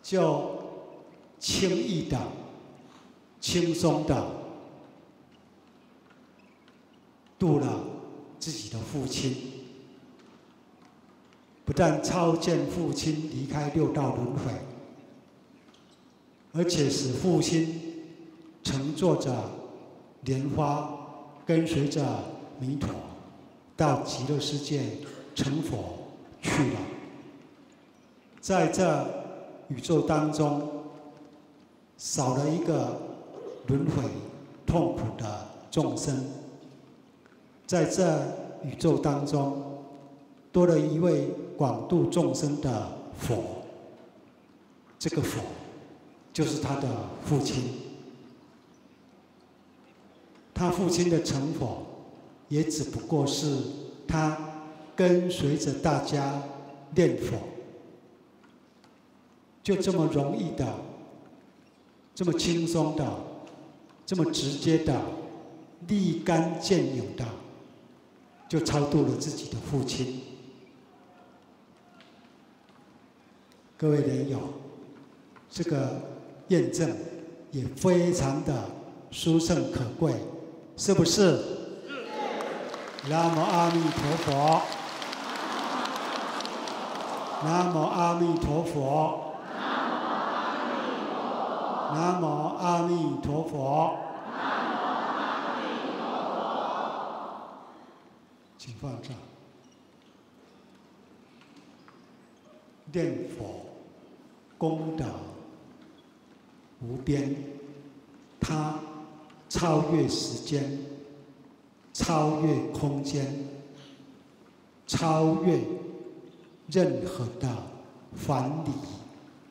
就轻易的。轻松的度了自己的父亲，不但超见父亲离开六道轮回，而且使父亲乘坐着莲花，跟随着弥陀到极乐世界成佛去了。在这宇宙当中，少了一个。轮回痛苦的众生，在这宇宙当中，多了一位广度众生的佛。这个佛，就是他的父亲。他父亲的成佛，也只不过是他跟随着大家念佛，就这么容易的，这么轻松的。这么直接的、立竿见影的，就超度了自己的父亲。各位人友，这个验证也非常的殊胜可贵，是不是？南无阿弥陀佛。南无阿弥陀佛。南无阿弥陀佛。请放上。念佛功德无边，它超越时间，超越空间，超越任何的烦理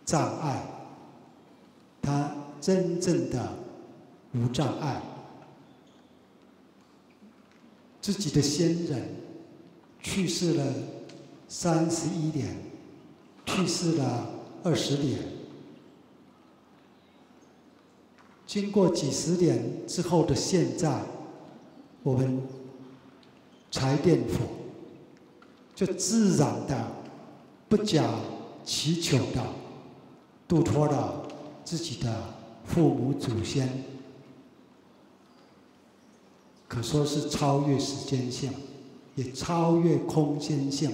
障碍。他真正的无障碍，自己的先人去世了三十一年，去世了二十年，经过几十年之后的现在，我们才念佛，就自然的不假祈求的度脱了。自己的父母祖先，可说是超越时间线，也超越空间线。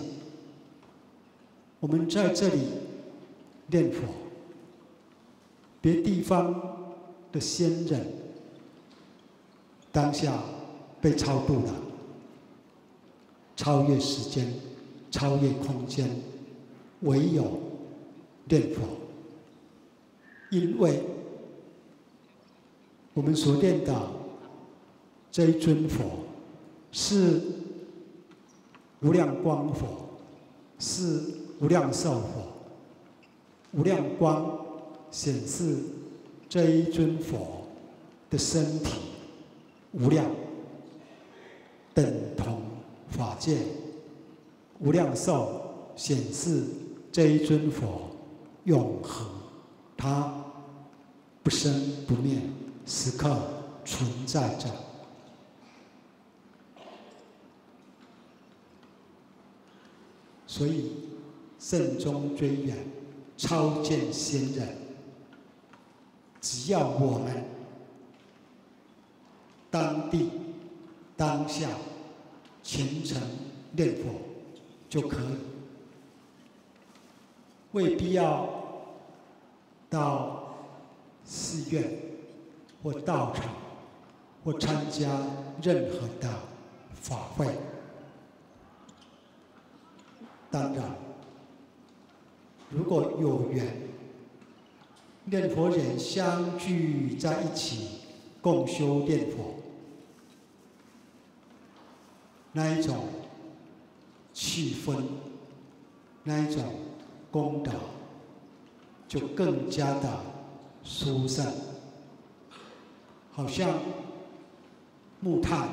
我们在这里念佛，别地方的仙人，当下被超度了，超越时间，超越空间，唯有念佛，因为我们所念的这一尊佛是无量光佛，是无量寿佛，无量光显示。这一尊佛的身体无量，等同法界无量寿，显示这一尊佛永恒，它不生不灭，时刻存在着。所以慎终追远，超见仙人。只要我们当地当下虔诚念佛就可以，未必要到寺院或道场或参加任何的法会。当然，如果有缘。念佛人相聚在一起，共修念佛，那一种气氛，那一种功德，就更加的殊胜。好像木炭，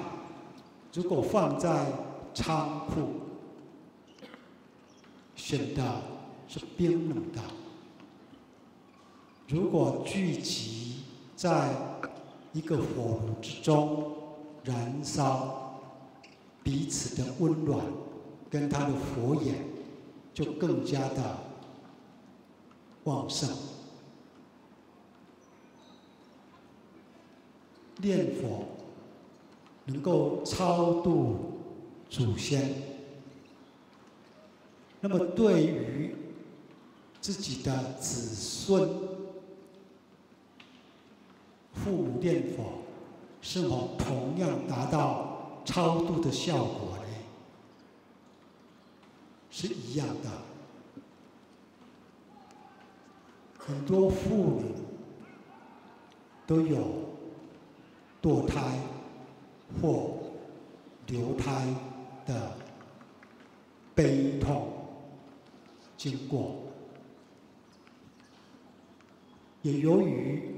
如果放在仓库，显得是冰冷的。如果聚集在一个火炉之中燃烧，彼此的温暖跟他的佛眼就更加的旺盛。念佛能够超度祖先，那么对于自己的子孙。父母念佛是否同样达到超度的效果呢？是一样的。很多妇女都有堕胎或流胎的悲痛经过，也由于。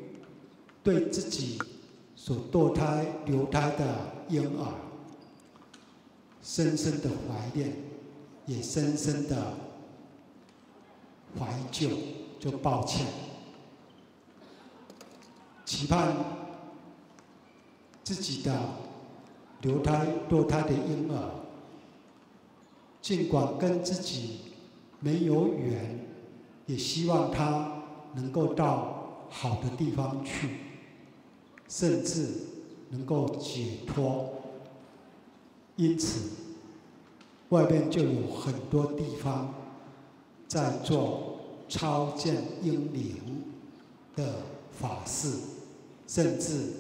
对自己所堕胎、流胎的婴儿，深深的怀念，也深深的怀旧，就抱歉，期盼自己的流胎、堕胎的婴儿，尽管跟自己没有缘，也希望他能够到好的地方去。甚至能够解脱，因此外边就有很多地方在做超见英灵的法事，甚至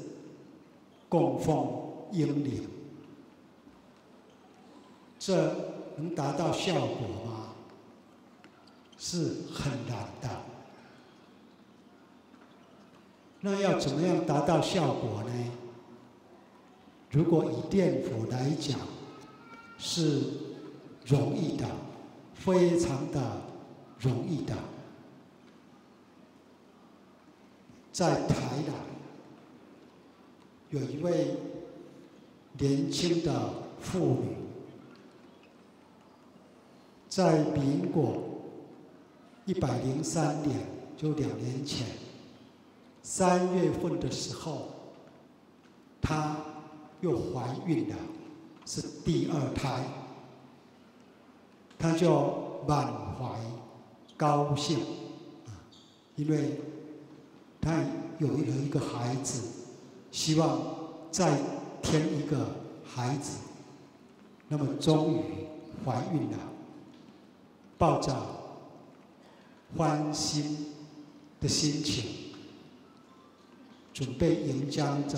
供奉英灵，这能达到效果吗？是很难的。那要怎么样达到效果呢？如果以电佛来讲，是容易的，非常的容易的。在台南有一位年轻的妇女，在民国一百零三年，就两年前。三月份的时候，她又怀孕了，是第二胎，她就满怀高兴，啊，因为她有了一个孩子，希望再添一个孩子，那么终于怀孕了，抱着欢欣的心情。准备迎接着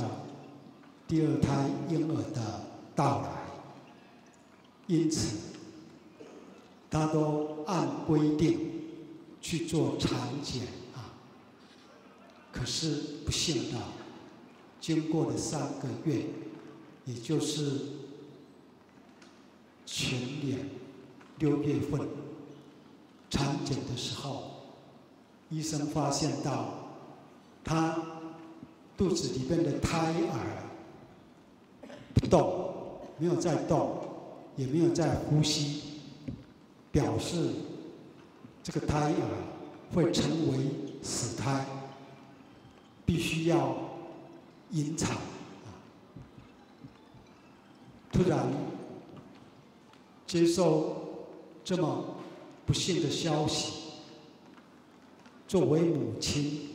第二胎婴儿的到来，因此他都按规定去做产检啊。可是不幸的，经过了三个月，也就是前年六月份产检的时候，医生发现到他肚子里面的胎儿不动，没有在动，也没有在呼吸，表示这个胎儿会成为死胎，必须要引产。突然接受这么不幸的消息，作为母亲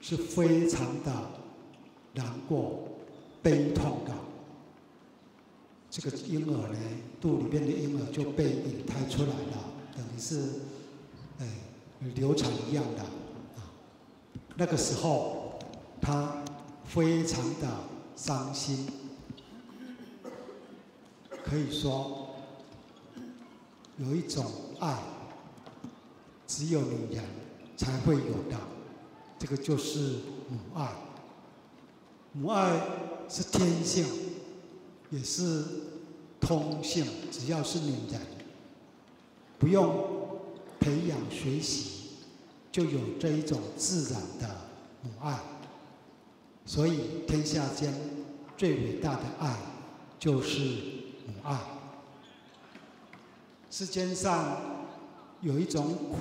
是非常的难过、悲痛的。这个婴儿呢，肚里边的婴儿就被引胎出来了，等于是哎流产一样的啊。那个时候他非常的伤心。可以说，有一种爱，只有女人才会有的，这个就是母爱。母爱是天性，也是通性，只要是女人，不用培养学习，就有这一种自然的母爱。所以，天下间最伟大的爱，就是。母爱，世间上有一种苦，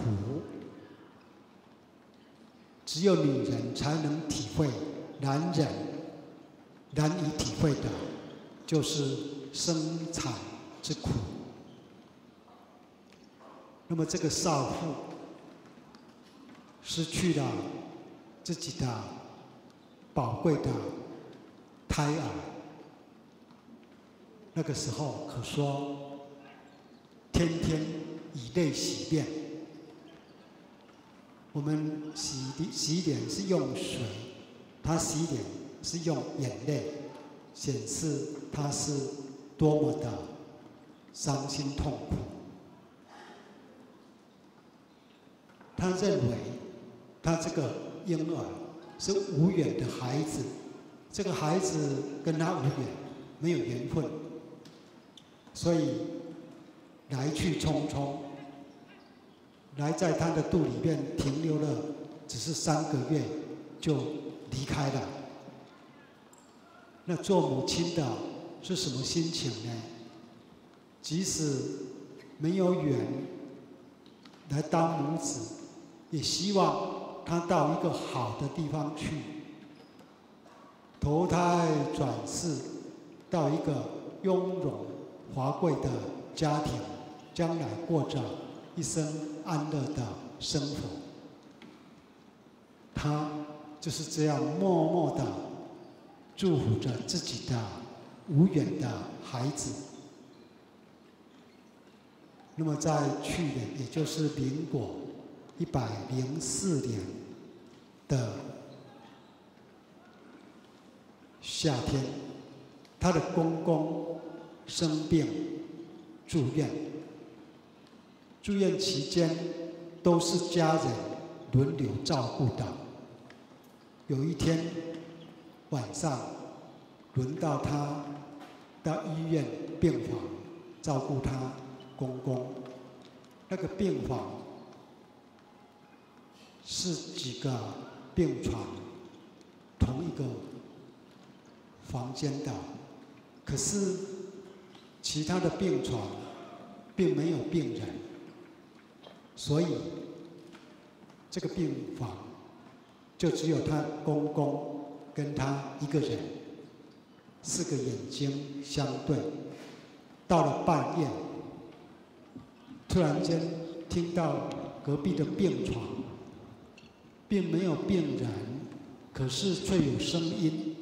只有女人才能体会，男人难以体会的，就是生产之苦。那么这个少妇失去了自己的宝贵的胎儿。那个时候可说，天天以泪洗面。我们洗洗脸是用水，他洗脸是用眼泪，显示他是多么的伤心痛苦。他认为他这个婴儿是无缘的孩子，这个孩子跟他无缘，没有缘分。所以来去匆匆，来在他的肚里面停留了，只是三个月就离开了。那做母亲的是什么心情呢？即使没有缘来当母子，也希望他到一个好的地方去，投胎转世到一个雍容。华贵的家庭，将来过着一生安乐的生活。他就是这样默默的祝福着自己的无缘的孩子。那么在去年，也就是民国一百零四年的夏天，他的公公。生病住院，住院期间都是家人轮流照顾的。有一天晚上，轮到他到医院病房照顾他公公。那个病房是几个病床同一个房间的，可是。其他的病床并没有病人，所以这个病房就只有他公公跟他一个人，四个眼睛相对。到了半夜，突然间听到隔壁的病床并没有病人，可是却有声音，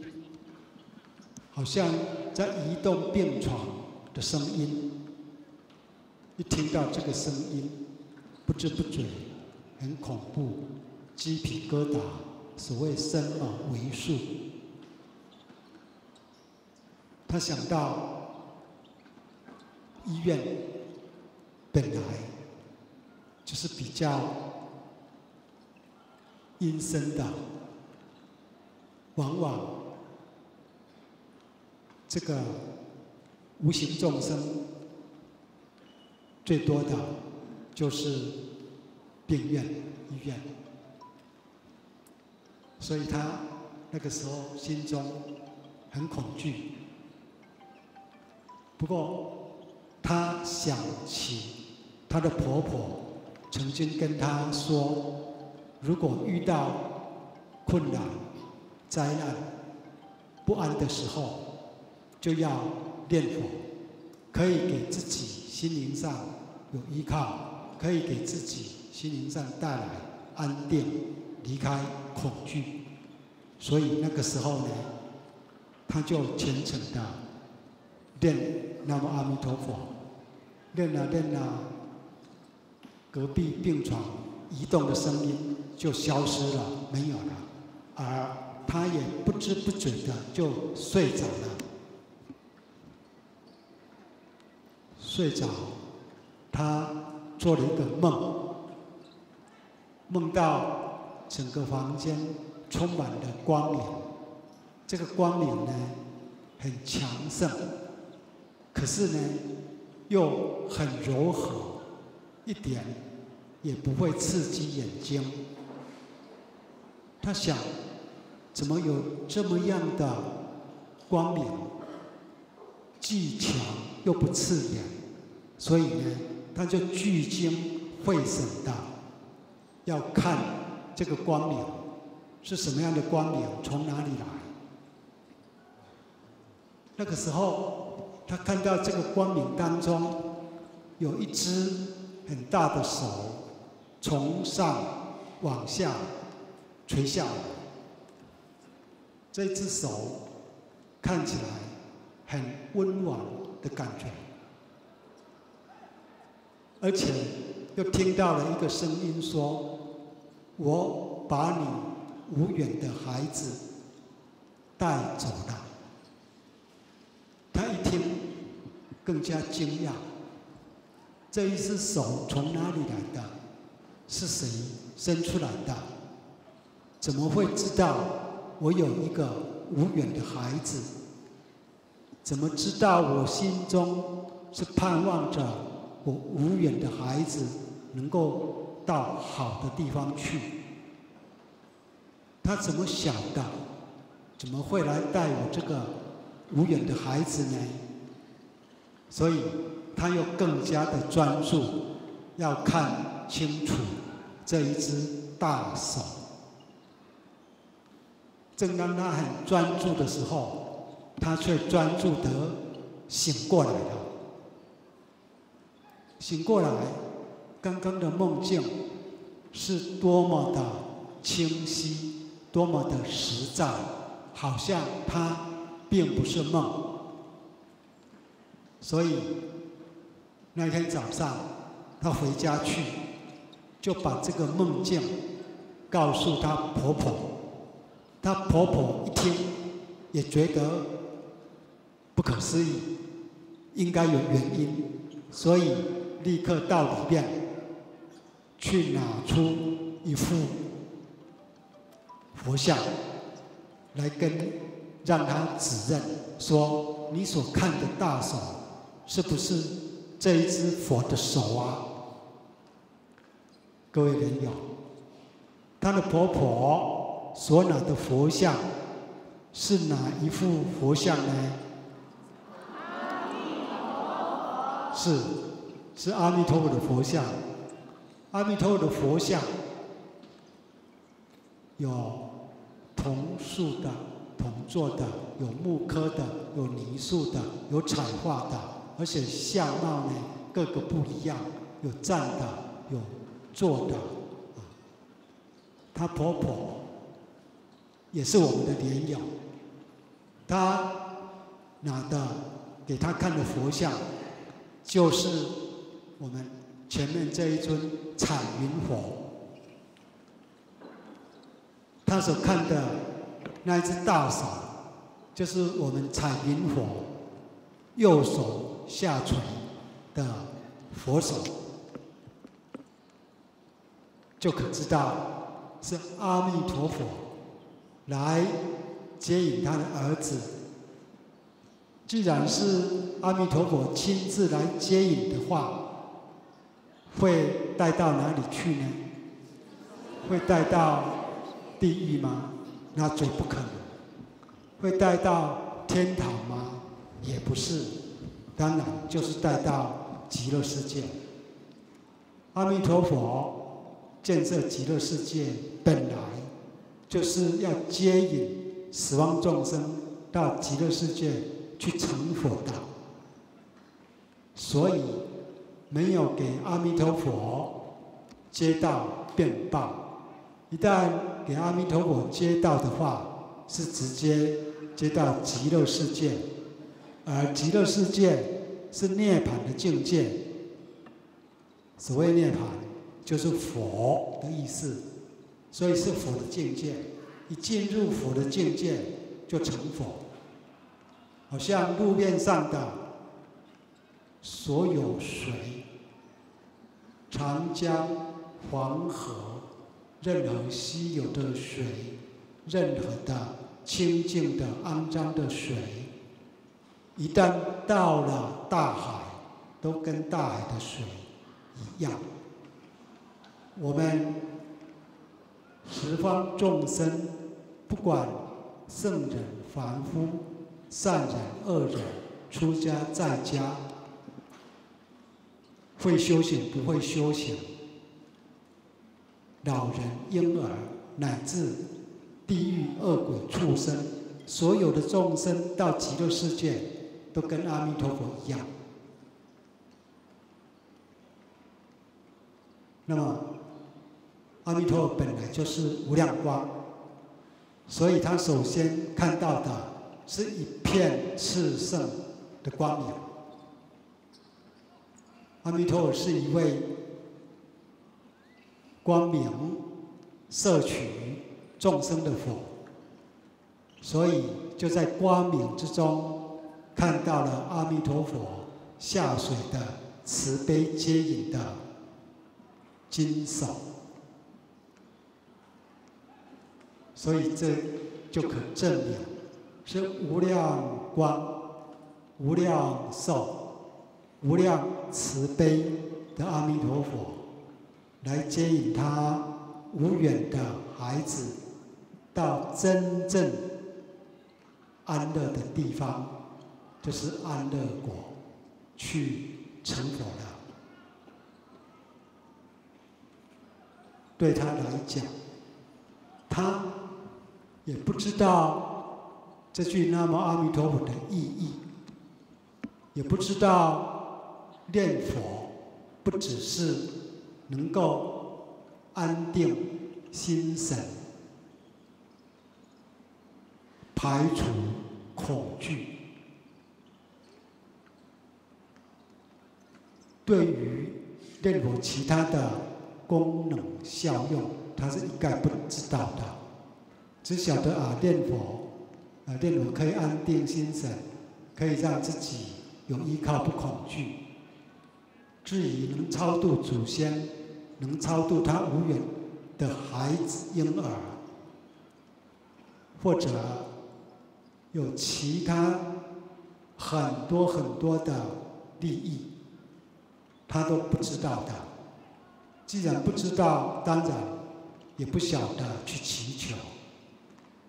好像在移动病床。的声音，一听到这个声音，不知不觉很恐怖，鸡皮疙瘩所谓生嘛为数。他想到医院本来就是比较阴森的，往往这个无形众生最多的就是病院、医院，所以他那个时候心中很恐惧。不过，她想起她的婆婆曾经跟她说：“如果遇到困难、灾难、不安的时候，就要念佛，可以给自己心灵上有依靠，可以给自己心灵上带来安定，离开恐惧。”所以那个时候呢，他就虔诚的念。南无阿弥陀佛，念啊念啊，隔壁病床移动的声音就消失了，没有了，而他也不知不觉的就睡着了。睡着，他做了一个梦，梦到整个房间充满了光明，这个光明呢，很强盛。可是呢，又很柔和，一点也不会刺激眼睛。他想，怎么有这么样的光明，既强又不刺眼？所以呢，他就聚精会神的要看这个光明是什么样的光明，从哪里来？那个时候。他看到这个光明当中，有一只很大的手，从上往下垂下来。这只手看起来很温暖的感觉，而且又听到了一个声音说：“我把你无缘的孩子带走了。”他一听，更加惊讶。这一只手从哪里来的？是谁伸出来的？怎么会知道我有一个无缘的孩子？怎么知道我心中是盼望着我无缘的孩子能够到好的地方去？他怎么想的？怎么会来带我这个？无缘的孩子呢，所以他又更加的专注，要看清楚这一只大手。正当他很专注的时候，他却专注得醒过来了。醒过来，刚刚的梦境是多么的清晰，多么的实在，好像他。并不是梦，所以那天早上她回家去，就把这个梦境告诉她婆婆。她婆婆一听，也觉得不可思议，应该有原因，所以立刻到里面去拿出一副佛像来跟。让他指认说：“你所看的大手，是不是这一只佛的手啊？”各位人友，她的婆婆所拿的佛像是哪一副佛像呢？是，是阿弥陀佛的佛像。阿弥陀佛的佛像有铜塑的。铜做的，有木刻的，有泥塑的，有彩画的，而且相貌呢各个不一样，有站的，有坐的。啊，她婆婆也是我们的莲友，她拿的给她看的佛像，就是我们前面这一尊彩云佛。他所看的那一只大手，就是我们彩云佛右手下垂的佛手，就可知道是阿弥陀佛来接引他的儿子。既然是阿弥陀佛亲自来接引的话，会带到哪里去呢？会带到地狱吗？那绝不可能。会带到天堂吗？也不是。当然，就是带到极乐世界。阿弥陀佛建设极乐世界，本来就是要接引死亡众生到极乐世界去成佛的。所以。没有给阿弥陀佛接到便报，一旦给阿弥陀佛接到的话，是直接接到极乐世界，而极乐世界是涅槃的境界。所谓涅槃，就是佛的意思，所以是佛的境界。一进入佛的境界，就成佛。好像路面上的所有水。长江、黄河，任何稀有的水，任何的清净的、肮脏的水，一旦到了大海，都跟大海的水一样。我们十方众生，不管圣人、凡夫、善人、恶人、出家在家。会修行不会修行，老人、婴儿乃至地狱恶鬼畜生，所有的众生到极乐世界，都跟阿弥陀佛一样。那么，阿弥陀佛本来就是无量光，所以他首先看到的是一片炽盛的光明。阿弥陀佛是一位光明摄取众生的佛，所以就在光明之中看到了阿弥陀佛下水的慈悲接引的金手，所以这就可证明是无量光、无量寿。无量慈悲的阿弥陀佛，来接引他无远的孩子到真正安乐的地方，就是安乐国去成佛了。对他来讲，他也不知道这句“南无阿弥陀佛”的意义，也不知道。念佛不只是能够安定心神、排除恐惧，对于念佛其他的功能效用，他是一概不知道的，只晓得啊念佛啊念佛可以安定心神，可以让自己有依靠不恐惧。至于能超度祖先，能超度他无缘的孩子婴儿，或者有其他很多很多的利益，他都不知道的。既然不知道，当然也不晓得去祈求。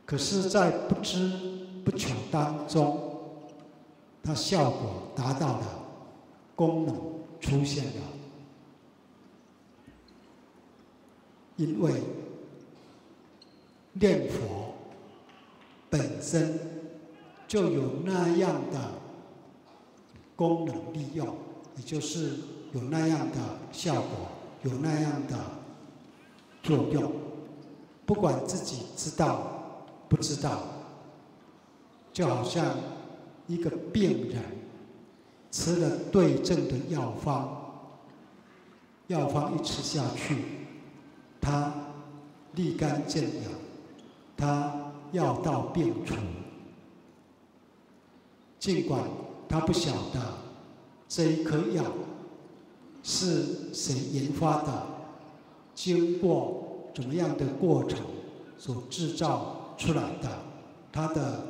可是，在不知不求当中，它效果达到了，功能。出现了，因为念佛本身就有那样的功能利用，也就是有那样的效果，有那样的作用。不管自己知道不知道，就好像一个病人。吃了对症的药方，药方一吃下去，他立竿见影，他药到病除。尽管他不晓得这一颗药是谁研发的，经过怎么样的过程所制造出来的，它的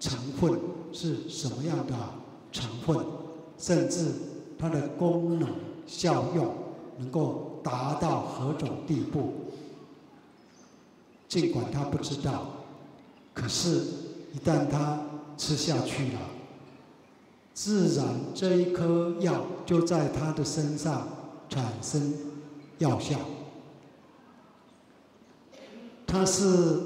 成分是什么样的成分，甚至它的功能效用能够达到何种地步。尽管他不知道，可是，一旦他吃下去了，自然这一颗药就在他的身上产生药效。他是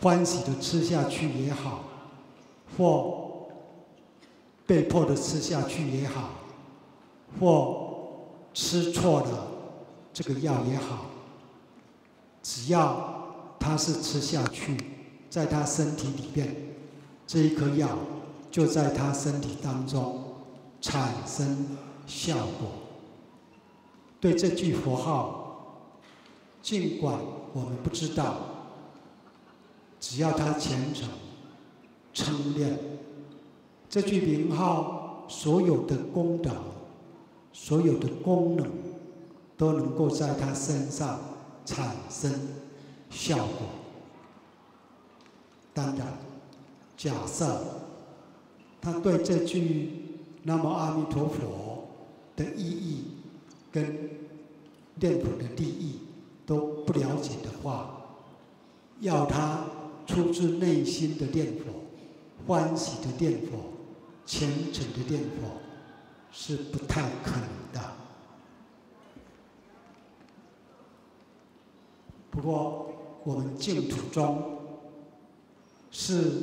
欢喜的吃下去也好，或被迫的吃下去也好，或吃错了这个药也好。只要他是吃下去，在他身体里边，这一颗药就在他身体当中产生效果。对这句佛号，尽管我们不知道，只要他虔诚称念这句名号，所有的功德、所有的功能，都能够在他身上。产生效果。当然，假设他对这句“南无阿弥陀佛”的意义跟念佛的利益都不了解的话，要他出自内心的念佛、欢喜的念佛、虔诚的念佛，是不太可能的。不过，我们净土宗是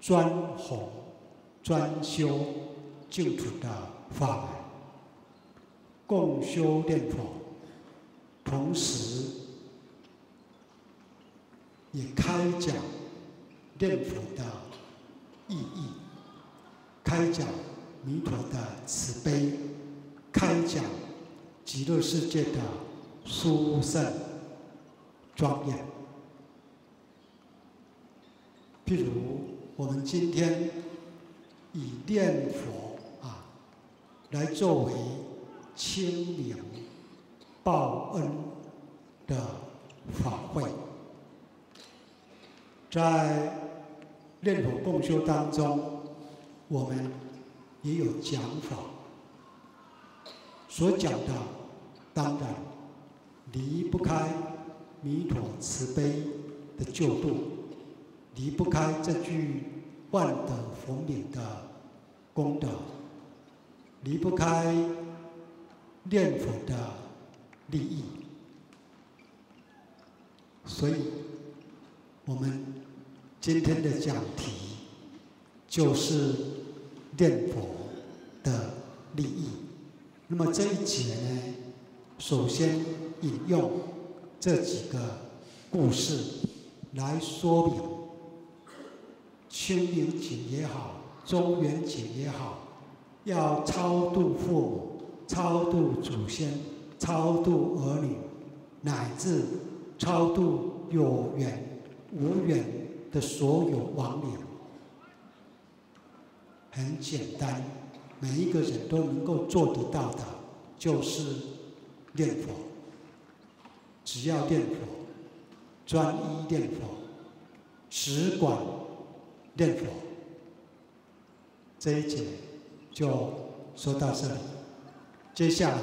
专弘、专修净土的法门，共修念佛，同时也开讲念佛的意义，开讲弥陀的慈悲，开讲极乐世界的殊胜。庄严。譬如我们今天以念佛啊，来作为清明报恩的法会，在念佛共修当中，我们也有讲法，所讲的当然离不开。弥陀慈悲的救度，离不开这句万德佛名的功德，离不开念佛的利益。所以，我们今天的讲题就是念佛的利益。那么这一节呢，首先引用。这几个故事来说明，清明节也好，中元节也好，要超度父母、超度祖先、超度儿女，乃至超度有缘无缘的所有亡灵。很简单，每一个人都能够做得到的，就是念佛。只要念佛，专一念佛，只管念佛。这一节就说到这里，接下来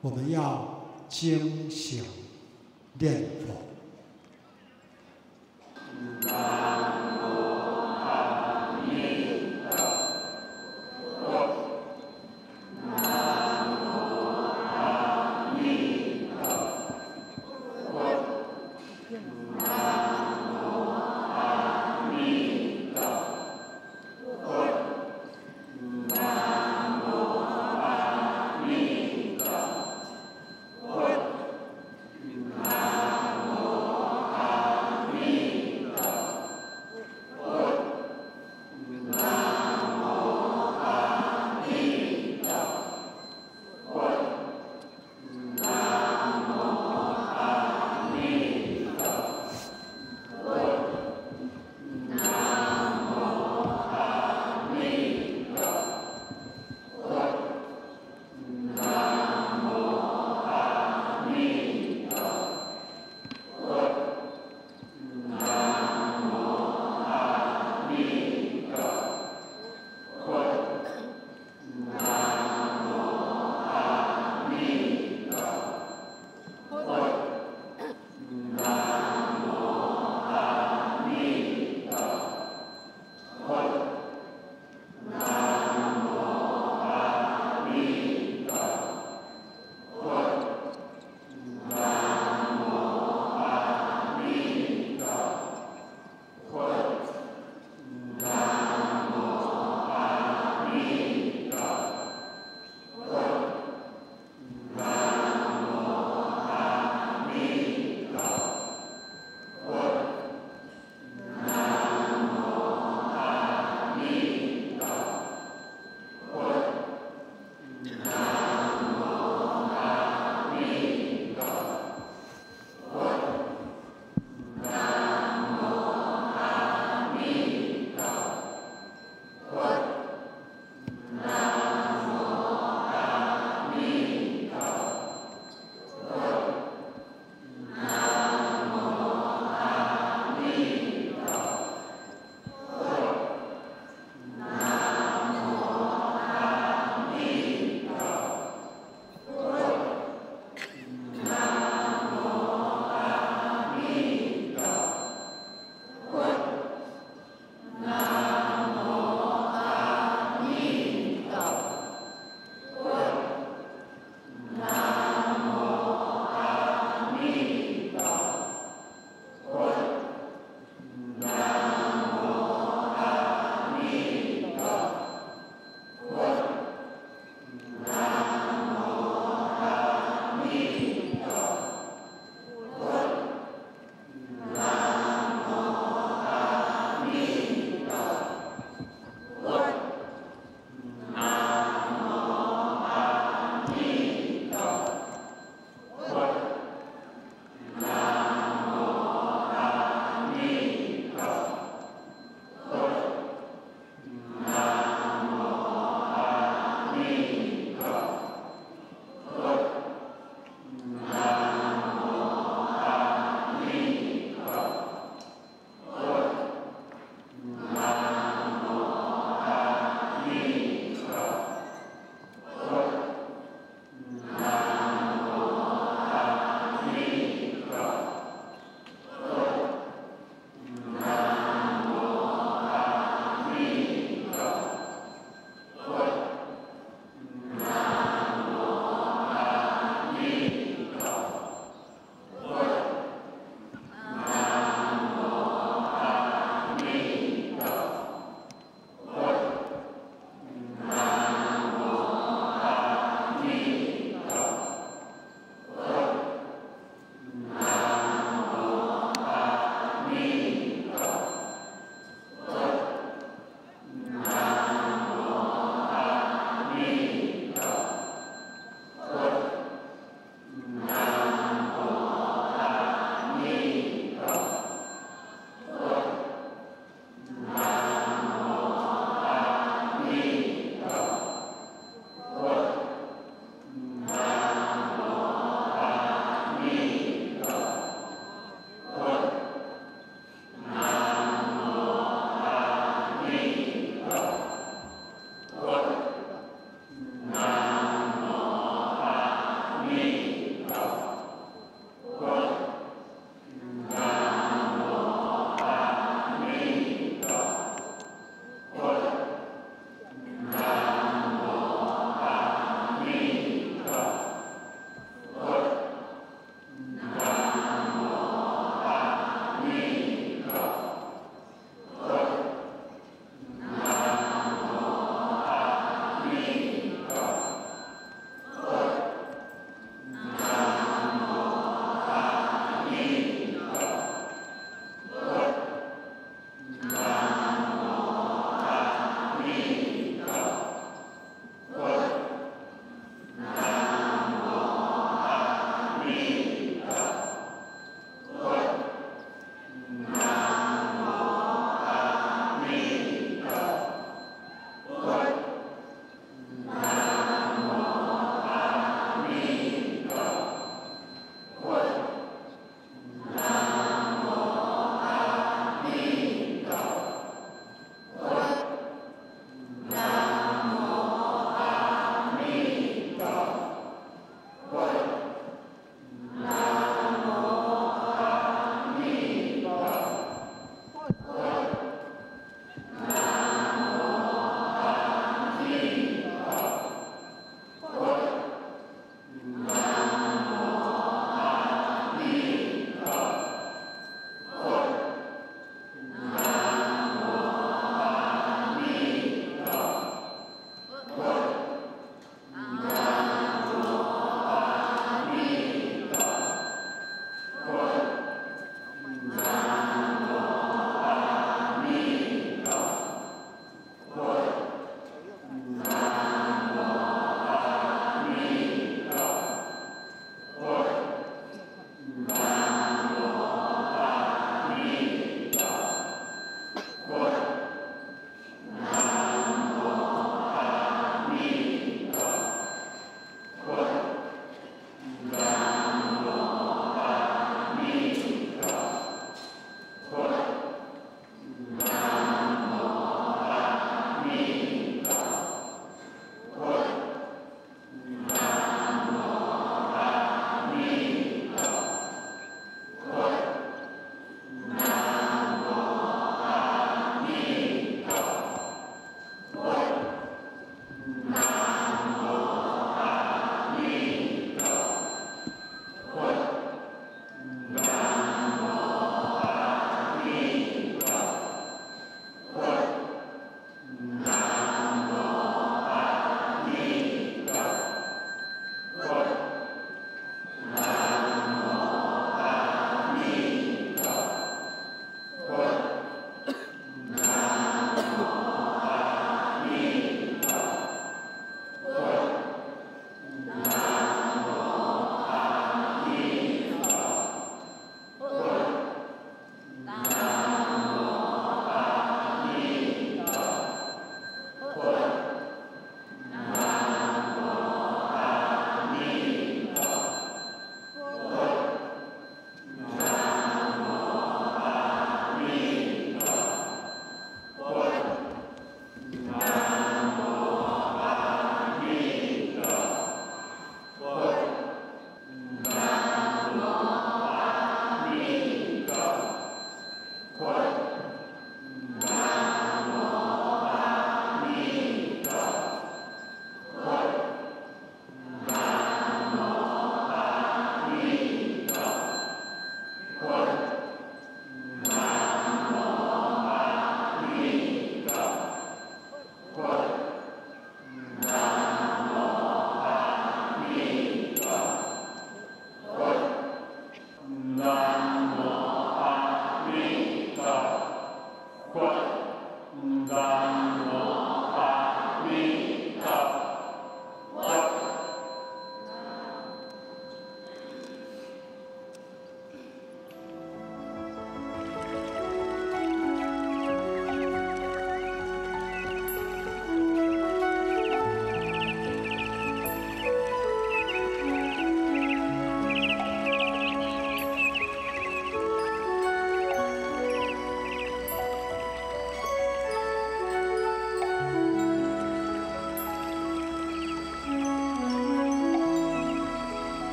我们要精行念佛。